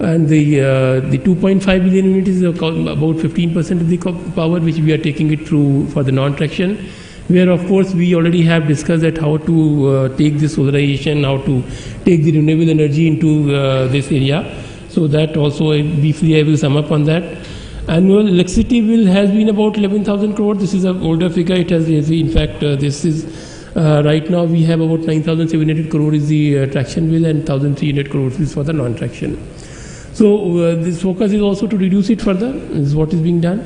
and the uh, the 2.5 billion unit is about 15% of the power which we are taking it through for the non-traction where of course we already have discussed that how to uh, take the solarization, how to take the renewable energy into uh, this area. So that also briefly I will sum up on that. Annual electricity bill has been about 11,000 crore. This is an older figure. It has in fact uh, this is uh, right now we have about 9,700 crore is the uh, traction bill and 1,300 crore is for the non-traction. So uh, this focus is also to reduce it further. Is what is being done.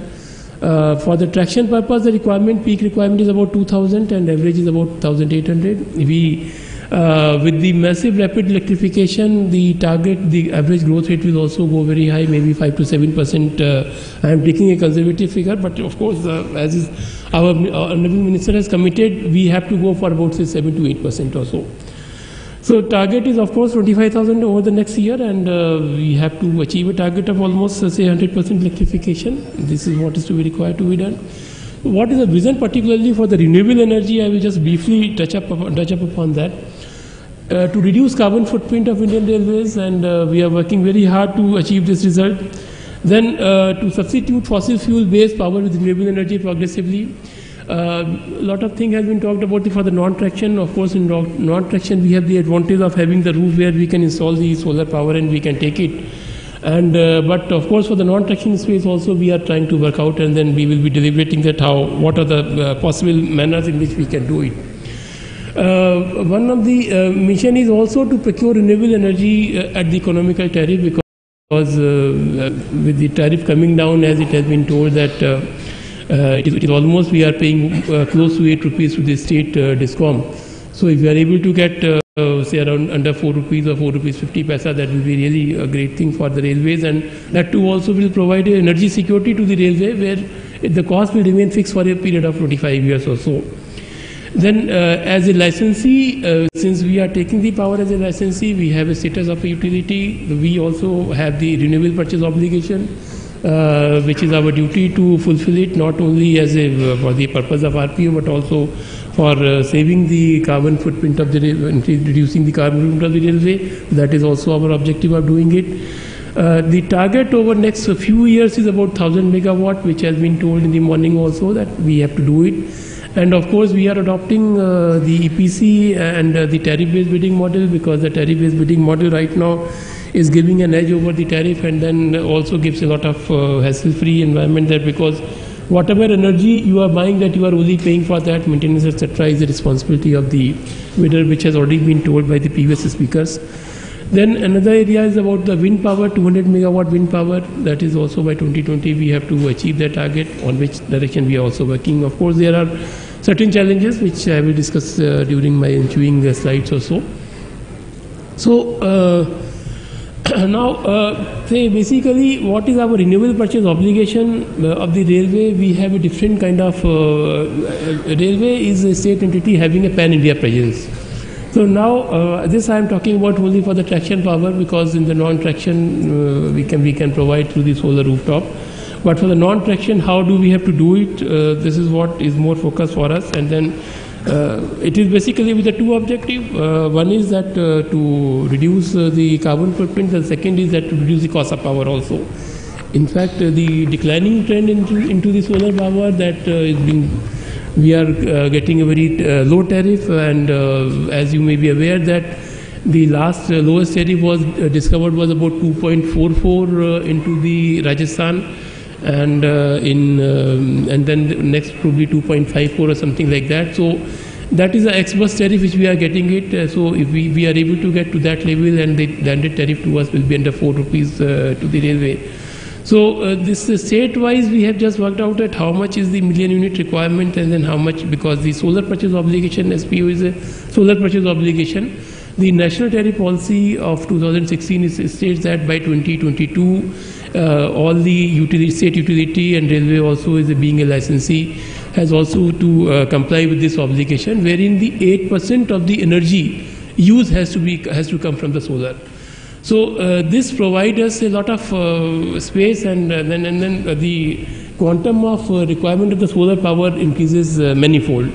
Uh, for the traction purpose, the requirement, peak requirement is about 2000 and average is about 1800. We, uh, with the massive rapid electrification, the target, the average growth rate will also go very high, maybe 5 to 7 percent. Uh, I am taking a conservative figure, but of course, uh, as is our, honorable minister has committed, we have to go for about say 7 to 8 percent or so. So target is of course 25,000 over the next year and uh, we have to achieve a target of almost uh, say 100% electrification. This is what is to be required to be done. What is the vision particularly for the renewable energy? I will just briefly touch up, touch up upon that. Uh, to reduce carbon footprint of Indian Railways and uh, we are working very hard to achieve this result. Then uh, to substitute fossil fuel based power with renewable energy progressively a uh, lot of things has been talked about for the non-traction. Of course, in non-traction, we have the advantage of having the roof where we can install the solar power and we can take it. And uh, but of course, for the non-traction space, also we are trying to work out, and then we will be deliberating that how what are the uh, possible manners in which we can do it. Uh, one of the uh, mission is also to procure renewable energy uh, at the economical tariff because with the tariff coming down, as it has been told that uh, it, is, it is almost we are paying uh, close to 8 rupees to the state uh, discom. So if we are able to get uh, say around under 4 rupees or 4 rupees 50 paisa, that will be really a great thing for the railways and that too also will provide energy security to the railway where the cost will remain fixed for a period of 25 years or so. Then uh, as a licensee, uh, since we are taking the power as a licensee, we have a status of a utility. We also have the renewable purchase obligation uh, which is our duty to fulfill it not only as a for the purpose of RPO but also for uh, saving the carbon footprint of the reducing the carbon footprint of the railway. That is also our objective of doing it. Uh, the target over next few years is about 1000 megawatt, which has been told in the morning also that we have to do it. And of course, we are adopting uh, the EPC and uh, the tariff-based bidding model because the tariff-based bidding model right now is giving an edge over the tariff and then also gives a lot of uh, hassle-free environment there because whatever energy you are buying that you are only paying for that maintenance etc is the responsibility of the bidder which has already been told by the previous speakers Then another area is about the wind power, 200 megawatt wind power. That is also by 2020 we have to achieve that target. On which direction we are also working. Of course, there are certain challenges which I will discuss uh, during my ensuing uh, slides or so. So. Uh, now, uh, say basically, what is our renewable purchase obligation uh, of the railway? We have a different kind of uh, railway is a state entity having a pan-India presence. So now, uh, this I am talking about only for the traction power because in the non-traction uh, we can we can provide through the solar rooftop. But for the non-traction, how do we have to do it? Uh, this is what is more focus for us, and then uh, it is basically with the two objective. Uh, one is that uh, to reduce the carbon footprint. The second is that to reduce the cost of power also. In fact, the declining trend into, into the solar power that is being, we are getting a very low tariff, and as you may be aware that the last lowest tariff was discovered was about 2.44 into the Rajasthan and uh, in um, and then the next probably 2.54 or something like that. So that is the ex-bus tariff which we are getting it. Uh, so if we, we are able to get to that level, and the landed tariff to us will be under four rupees uh, to the railway. So uh, this uh, state-wise, we have just worked out at how much is the million unit requirement, and then how much because the solar purchase obligation SPO is a solar purchase obligation. The national tariff policy of 2016 is, states that by 2022 uh, all the utility, state utility and railway also is being a licensee has also to uh, comply with this obligation wherein the 8% of the energy use has to be has to come from the solar so uh, this provides us a lot of uh, space and uh, then and then uh, the quantum of requirement of the solar power increases manifold.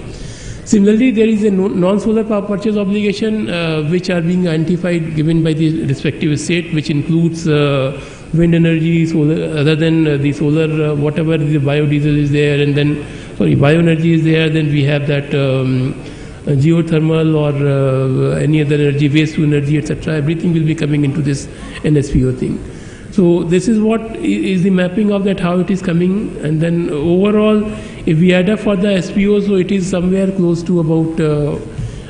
Similarly, there is a non-solar power purchase obligation uh, which are being identified given by the respective state, which includes uh, wind energy, solar, other than uh, the solar, uh, whatever the biodiesel is there, and then, sorry, bioenergy is there, then we have that um, uh, geothermal or uh, any other energy, waste to energy, etc. Everything will be coming into this NSPO thing. So this is what is the mapping of that, how it is coming, and then overall, if we add up for the SPO, so it is somewhere close to about, uh,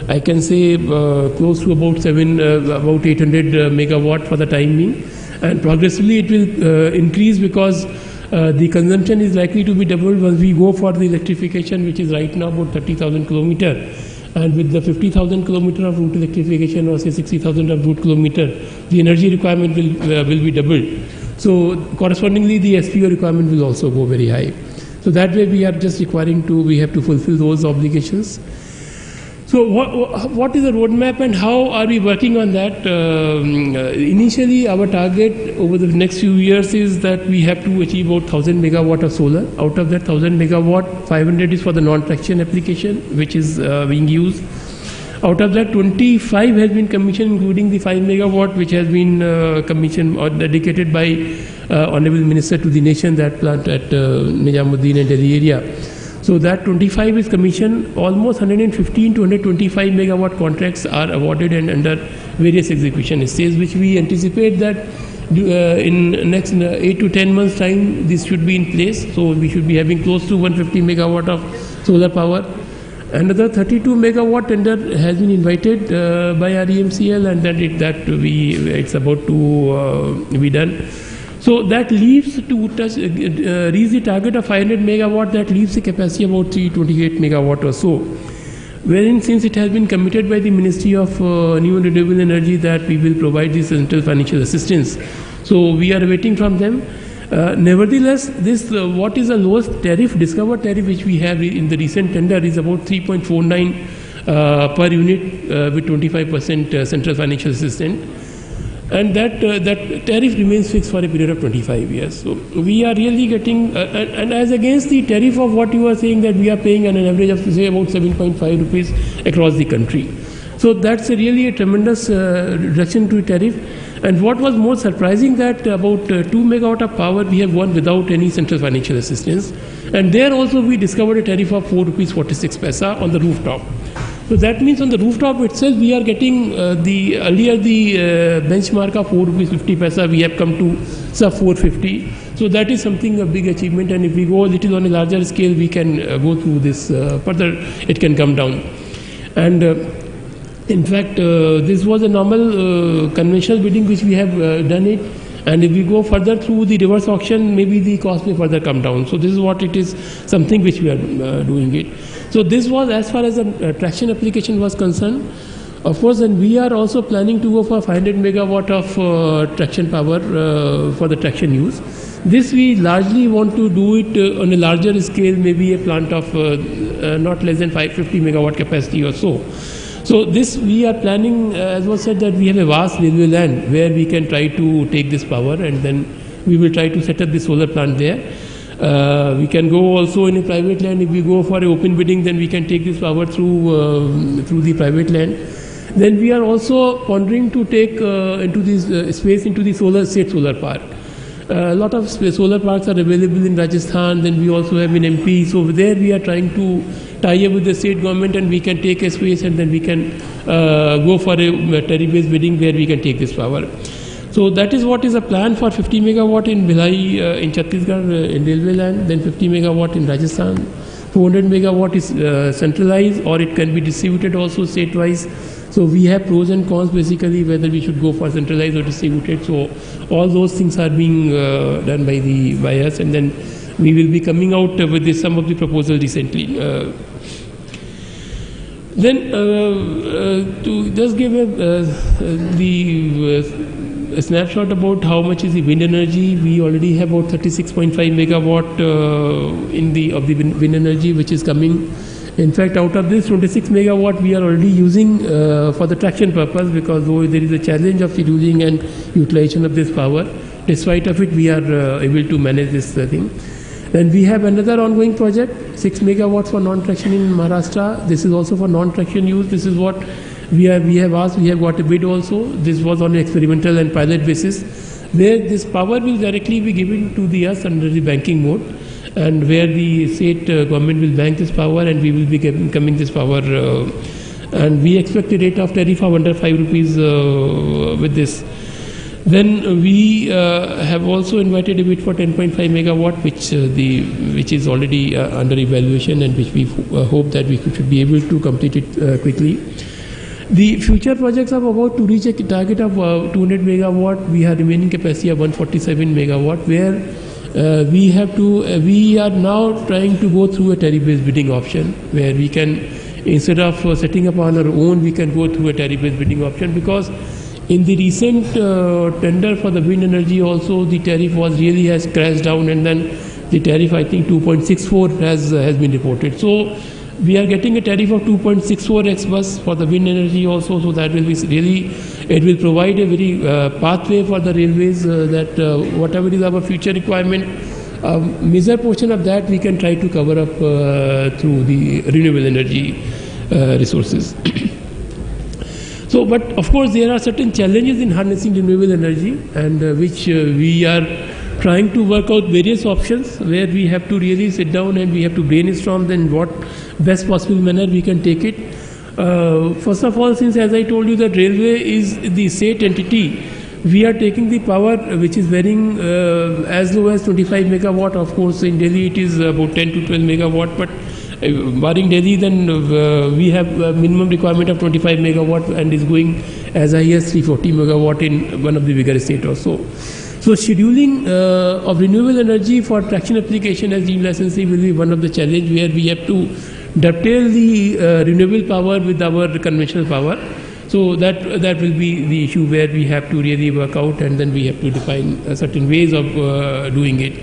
I can say, uh, close to about seven, about 800 megawatt for the time being and progressively it will uh, increase because uh, the consumption is likely to be doubled once we go for the electrification, which is right now about 30,000 kilometer. And with the 50,000 kilometer of route electrification or say 60,000 of route kilometer, the energy requirement will, uh, will be doubled. So correspondingly, the SPO requirement will also go very high. So that way we are just requiring to, we have to fulfill those obligations. So what, what is the roadmap and how are we working on that? Um, uh, initially, our target over the next few years is that we have to achieve about 1000 megawatt of solar. Out of that 1000 megawatt, 500 is for the non-traction application, which is uh, being used. Out of that, 25 has been commissioned, including the 5 megawatt, which has been uh, commissioned or dedicated by uh, Honorable Minister to the nation, that plant at uh, Nizamuddin and Delhi area. So that 25 is commissioned. Almost 115 to 125 megawatt contracts are awarded and under various execution stages, which we anticipate that uh, in next uh, 8 to 10 months time this should be in place. So we should be having close to 150 megawatt of solar power. Another 32 megawatt tender has been invited uh, by REMCL and that it, that we it's about to uh, be done. So that leaves to uh, uh, reach the target of 500 megawatt, that leaves the capacity about 328 megawatt or so. Wherein, since it has been committed by the Ministry of uh, New Renewable Energy that we will provide this central financial assistance, so we are waiting from them. Uh, nevertheless, this uh, what is the lowest tariff, discovered tariff, which we have in the recent tender is about 3.49 uh, per unit with 25% central financial assistance and that uh, that tariff remains fixed for a period of 25 years. So we are really getting, uh, and, as against the tariff of what you are saying that we are paying on an average of say about 7.5 rupees across the country. So that's a really a tremendous uh, reduction to tariff. And what was more surprising that about uh, 2 megawatt of power we have won without any central financial assistance. And there also we discovered a tariff of 4 rupees 46 paisa on the rooftop. So that means on the rooftop itself, we are getting uh, the earlier the uh, benchmark of 4 rupees 50 paisa, we have come to sub 450. So that is something a big achievement, and if we go a little on a larger scale, we can uh, go through this uh, further. It can come down, and uh, In fact, uh, this was a normal conventional bidding which we have done it. And if we go further through the reverse auction, maybe the cost may further come down. So this is what it is, something which we are uh, doing it. So this was as far as the uh, traction application was concerned. Of course, and we are also planning to go for 500 megawatt of uh, traction power uh, for the traction use. This we largely want to do it uh, on a larger scale, maybe a plant of uh, not less than 550 megawatt capacity or so. So this we are planning, uh, as was said, that we have a vast railway land where we can try to take this power and then we will try to set up the solar plant there. Uh, we can go also in a private land. If we go for an open bidding, then we can take this power through uh, through the private land. Then we are also pondering to take uh, into this uh, space into the solar state solar park. Uh, a lot of solar parks are available in Rajasthan. Then we also have in MP. So there we are trying to tie up with the state government, and we can take a space, and then we can uh, go for a tariff-based bidding where we can take this power. So that is what is a plan for 50 megawatt in Bhilai uh, in Chhattisgarh uh, in railway land, then 50 megawatt in Rajasthan. 400 megawatt is uh, centralized or it can be distributed also state-wise. So we have pros and cons basically whether we should go for centralized or distributed. So all those things are being uh, done by the by us, and then we will be coming out with this, some of the proposals recently. Uh, then, uh, uh, to just give a, uh, the a snapshot about how much is the wind energy, we already have about 36.5 megawatt uh, in the of the wind energy which is coming. In fact, out of this 26 megawatt, we are already using uh, for the traction purpose because though there is a challenge of scheduling and utilization of this power, despite of it, we are uh, able to manage this uh, thing. Then we have another ongoing project, 6 megawatts for non-traction in Maharashtra. This is also for non-traction use. This is what we have, we have asked, we have got a bid also. This was on an experimental and pilot basis, where this power will directly be given to the us under the banking mode, and where the state uh, government will bank this power, and we will be coming this power. Uh, and we expect a rate of tariff of under 5 rupees uh, with this. Then we uh, have also invited a bid for 10.5 megawatt, which uh, the which is already uh, under evaluation and which we hope that we should be able to complete it quickly. The future projects are about to reach a target of uh, 200 megawatt. We have remaining capacity of 147 megawatt, where uh, we have to. Uh, we are now trying to go through a tariff-based bidding option, where we can, instead of uh, setting up on our own, we can go through a tariff-based bidding option because in the recent uh, tender for the wind energy, also the tariff was really has crashed down, and then the tariff I think 2.64 has uh, has been reported. So we are getting a tariff of 2.64 ex-bus for the wind energy also. So that will be really it will provide a very uh, pathway for the railways uh, that uh, whatever is our future requirement. A major portion of that we can try to cover up uh, through the renewable energy uh, resources. So, but of course, there are certain challenges in harnessing renewable energy, and uh, which we are trying to work out various options where we have to really sit down and we have to brainstorm then what best possible manner we can take it. Uh, first of all, since as I told you that railway is the state entity, we are taking the power which is varying uh, as low as 25 megawatt. Of course, in Delhi it is about 10 to 12 megawatt, but uh, barring Delhi, then uh, we have a minimum requirement of 25 megawatt and is going as high as 340 megawatt in one of the bigger state also. So scheduling uh, of renewable energy for traction application as deemed licensee will be one of the challenge where we have to dovetail the uh, renewable power with our conventional power. So that that will be the issue where we have to really work out and then we have to define uh, certain ways of uh, doing it.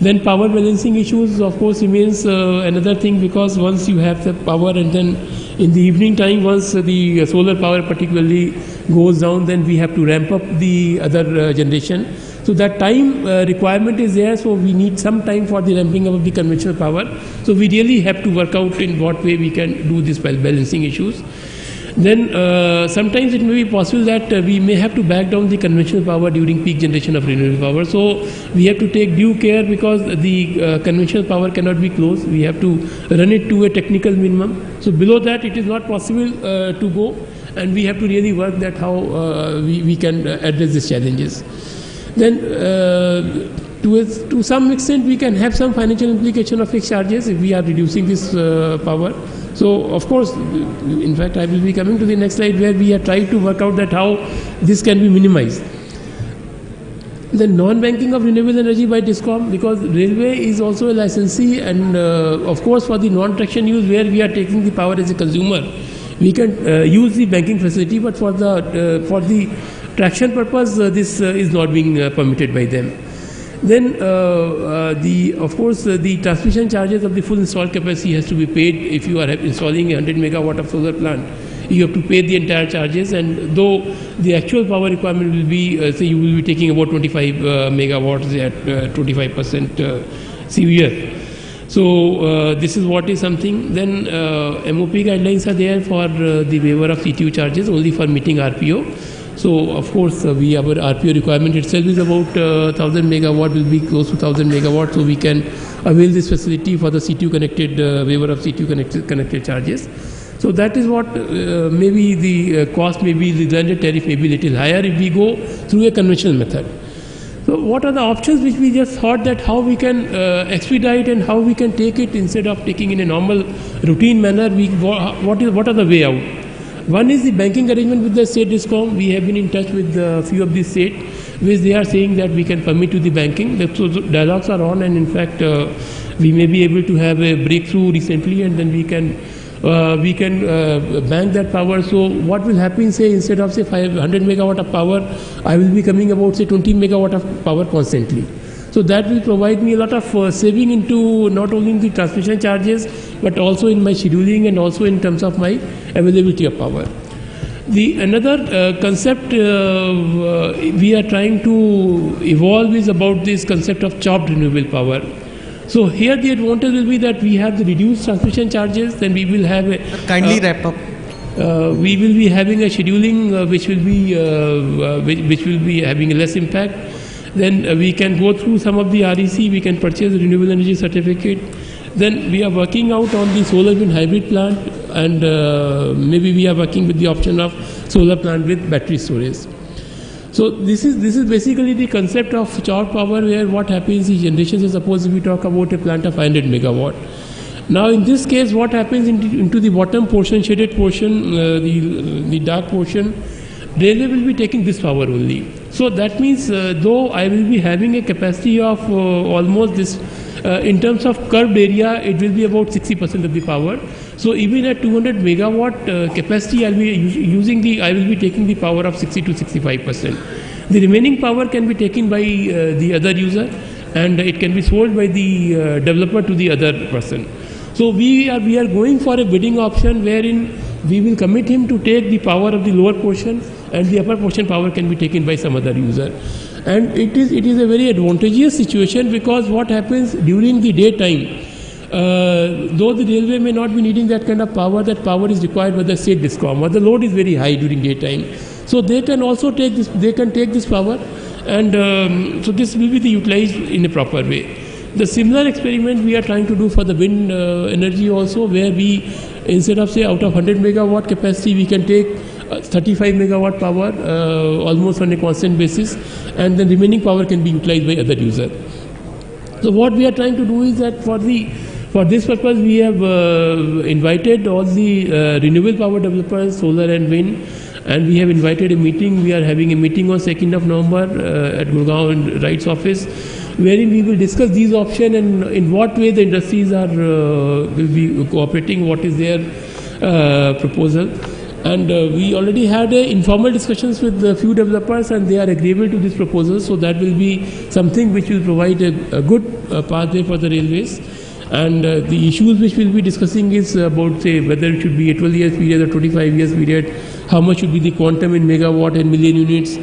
Then power balancing issues, of course, remains uh, another thing because once you have the power and then in the evening time, once the solar power particularly goes down, then we have to ramp up the other uh, generation. So that time uh, requirement is there. So we need some time for the ramping up of the conventional power. So we really have to work out in what way we can do this bal- balancing issues. Then uh, sometimes it may be possible that uh, we may have to back down the conventional power during peak generation of renewable power. So we have to take due care because the uh, conventional power cannot be closed. We have to run it to a technical minimum. So below that it is not possible uh, to go, and we have to really work that how uh, we, we can address these challenges. Then uh, to, a, to some extent we can have some financial implication of fixed charges if we are reducing this uh, power. So, of course, in fact, I will be coming to the next slide where we are trying to work out that how this can be minimized. The non-banking of renewable energy by DISCOM because railway is also a licensee and uh, of course for the non-traction use where we are taking the power as a consumer, we can uh, use the banking facility but for the uh, for the traction purpose uh, this uh, is not being uh, permitted by them. Then the of course the transmission charges of the full installed capacity has to be paid if you are installing a 100 megawatt of solar plant you have to pay the entire charges and though the actual power requirement will be uh, say you will be taking about 25 uh, megawatts at 25 uh, percent uh, CUF. So this is what is something. Then MOP guidelines are there for the waiver of CTU charges only for meeting RPO. So of course we our RPO requirement itself is about 1000 megawatt will be close to 1000 megawatt. So we can avail this facility for the CTU connected waiver of CTU connected connected charges. So that is what uh, maybe the uh, cost, maybe the landed tariff may be little higher if we go through a conventional method. So what are the options which we just thought that how we can uh, expedite and how we can take it instead of taking in a normal routine manner? We what is what are the way out? One is the banking arrangement with the state discom. We have been in touch with a few of the state, which they are saying that we can permit to the banking. So dialogues are on, and in fact, uh, we may be able to have a breakthrough recently, and then we can uh, we can uh, bank that power. So what will happen, say, instead of say 500 megawatt of power, I will be coming about say 20 megawatt of power constantly. So that will provide me a lot of uh, saving into not only in the transmission charges, but also in my scheduling and also in terms of my availability of power. The another uh, concept uh, uh, we are trying to evolve is about this concept of chopped renewable power. So here the advantage will be that we have the reduced transmission charges, then we will have a... Kindly uh, wrap up. Uh, we will be having a scheduling uh, which will be uh, uh, which, which, will be having less impact. Then uh, we can go through some of the REC, we can purchase renewable energy certificate. Then we are working out on the solar wind hybrid plant and maybe we are working with the option of solar plant with battery storage. So this is this is basically the concept of chopped power where what happens is generation suppose we talk about a plant of 500 megawatt. Now in this case what happens into, into the bottom portion shaded portion uh, the the dark portion railway will be taking this power only. So that means uh, though I will be having a capacity of uh, almost this uh, in terms of curved area it will be about 60% of the power so even at 200 megawatt uh, capacity, I'll be using the, I will be taking the power of 60 to 65 percent. The remaining power can be taken by uh, the other user, and it can be sold by the uh, developer to the other person. So we are we are going for a bidding option wherein we will commit him to take the power of the lower portion, and the upper portion power can be taken by some other user. And it is it is a very advantageous situation because what happens during the daytime uh, though the railway may not be needing that kind of power, that power is required by the state discom, or the load is very high during daytime. So they can also take this, they can take this power, and um, so this will be the utilized in a proper way. The similar experiment we are trying to do for the wind uh, energy also, where we instead of say out of 100 megawatt capacity, we can take uh, 35 megawatt power uh, almost on a constant basis, and the remaining power can be utilized by other user. So what we are trying to do is that for the for this purpose, we have uh, invited all the uh, renewable power developers, solar and wind, and we have invited a meeting. We are having a meeting on 2nd of November uh, at Gurgaon RITES office, wherein we will discuss these options and in what way the industries are uh, will be cooperating, what is their uh, proposal. And uh, we already had informal discussions with a few developers, and they are agreeable to this proposal. So that will be something which will provide a, a good pathway for the railways. And uh, the issues which we'll be discussing is about, say, whether it should be a 12 years period or 25 years period, how much should be the quantum in megawatt and million units,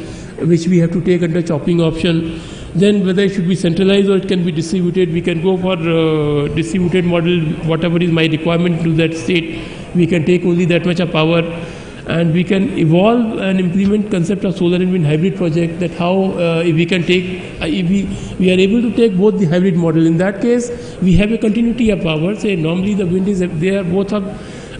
which we have to take under chopping option. Then whether it should be centralized or it can be distributed, we can go for uh, distributed model, whatever is my requirement to that state, we can take only that much of power. And we can evolve and implement concept of solar and wind hybrid project that how uh, if we can take uh, if we, we are able to take both the hybrid model. In that case we have a continuity of power. Say normally the wind is they are both of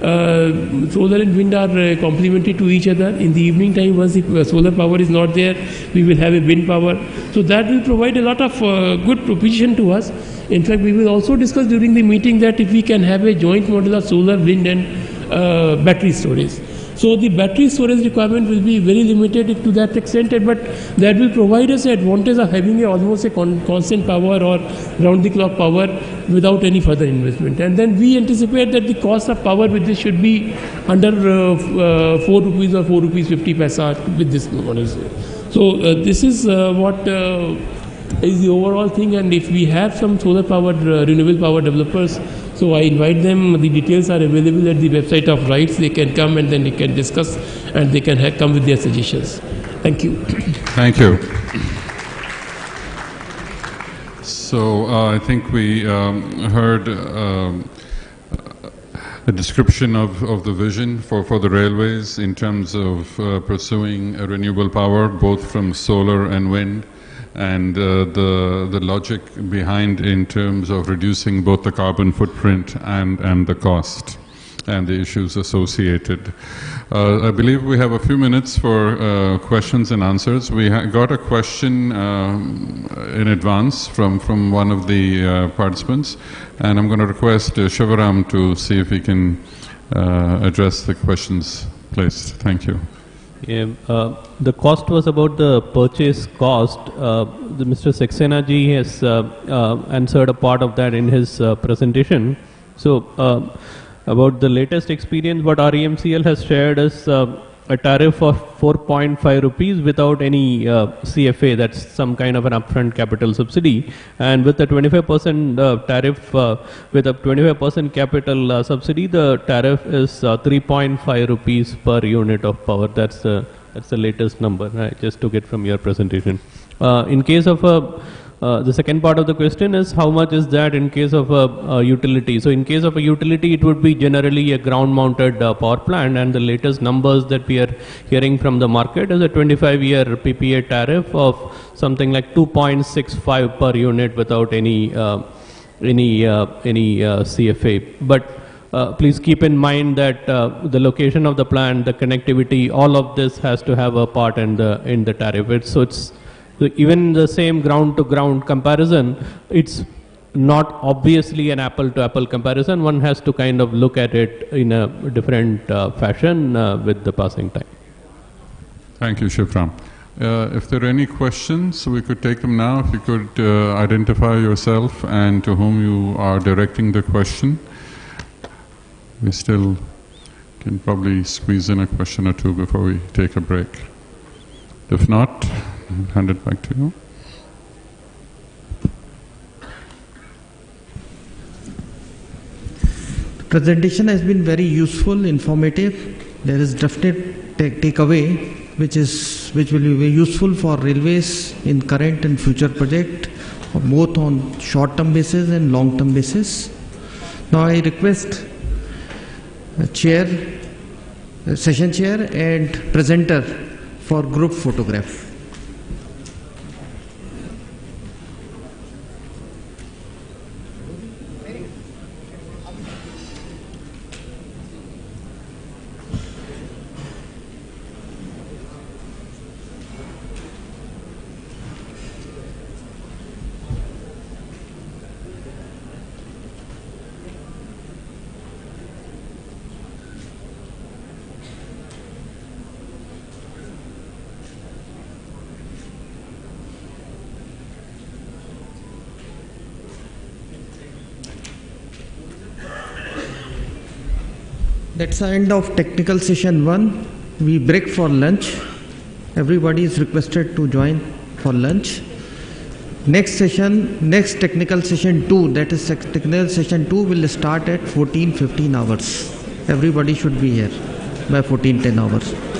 solar and wind are uh, complementary to each other. In the evening time, once the uh, solar power is not there, we will have a wind power. So that will provide a lot of uh, good proposition to us. In fact, we will also discuss during the meeting that if we can have a joint model of solar, wind, and uh, battery storage. So the battery storage requirement will be very limited to that extent, but that will provide us the advantage of having a, almost a con- constant power or round the clock power without any further investment. And then we anticipate that the cost of power with this should be under uh, uh, 4 rupees or 4 rupees 50 paisa with this model. So uh, this is uh, what uh, is the overall thing and if we have some solar powered uh, renewable power developers so i invite them the details are available at the website of RITES. They can come and then they can discuss and they can come with their suggestions. Thank you. Thank you. So uh, I think we um, heard um, a description of, of the vision for, for the railways in terms of uh, pursuing renewable power, both from solar and wind, and uh, the, the logic behind in terms of reducing both the carbon footprint and, and the cost and the issues associated. Uh, I believe we have a few minutes for uh, questions and answers. We got a question um, in advance from, from one of the uh, participants, and I'm going to request uh, Shivaram to see if he can uh, address the questions placed. Thank you. Yeah, uh, the cost was about the purchase cost. Uh, the Mr. Saxena ji has uh, uh, answered a part of that in his uh, presentation. So, uh, about the latest experience, what REMCL has shared is a tariff of 4.5 rupees without any uh, CFA, that's some kind of an upfront capital subsidy, and with a 25% uh, tariff, uh, with a 25% capital uh, subsidy, the tariff is uh, 3.5 rupees per unit of power. That's the that's the latest number. I just took it from your presentation. Uh, in case of a uh, the second part of the question is how much is that in case of a, a utility? So in case of a utility, it would be generally a ground-mounted uh, power plant, and the latest numbers that we are hearing from the market is a 25-year PPA tariff of something like 2.65 per unit without any uh, any uh, any uh, CFA. But uh, please keep in mind that uh, the location of the plant, the connectivity, all of this has to have a part in the in the tariff. It's, so it's even the same ground to ground comparison, it's not obviously an apple to apple comparison. One has to kind of look at it in a different uh, fashion uh, with the passing time. Thank you, Shivram. Uh, if there are any questions, we could take them now. If you could uh, identify yourself and to whom you are directing the question. We still can probably squeeze in a question or two before we take a break. If not, I'll hand it back to you. The presentation has been very useful, informative. There is definite take takeaway which is which will be very useful for railways in current and future project, both on short-term basis and long-term basis. Now I request chair, session chair and presenter for group photograph. That's the end of technical session one. We break for lunch. Everybody is requested to join for lunch. Next session, next technical session two, that is technical session two will start at 14:15 hours. Everybody should be here by 14:10 hours.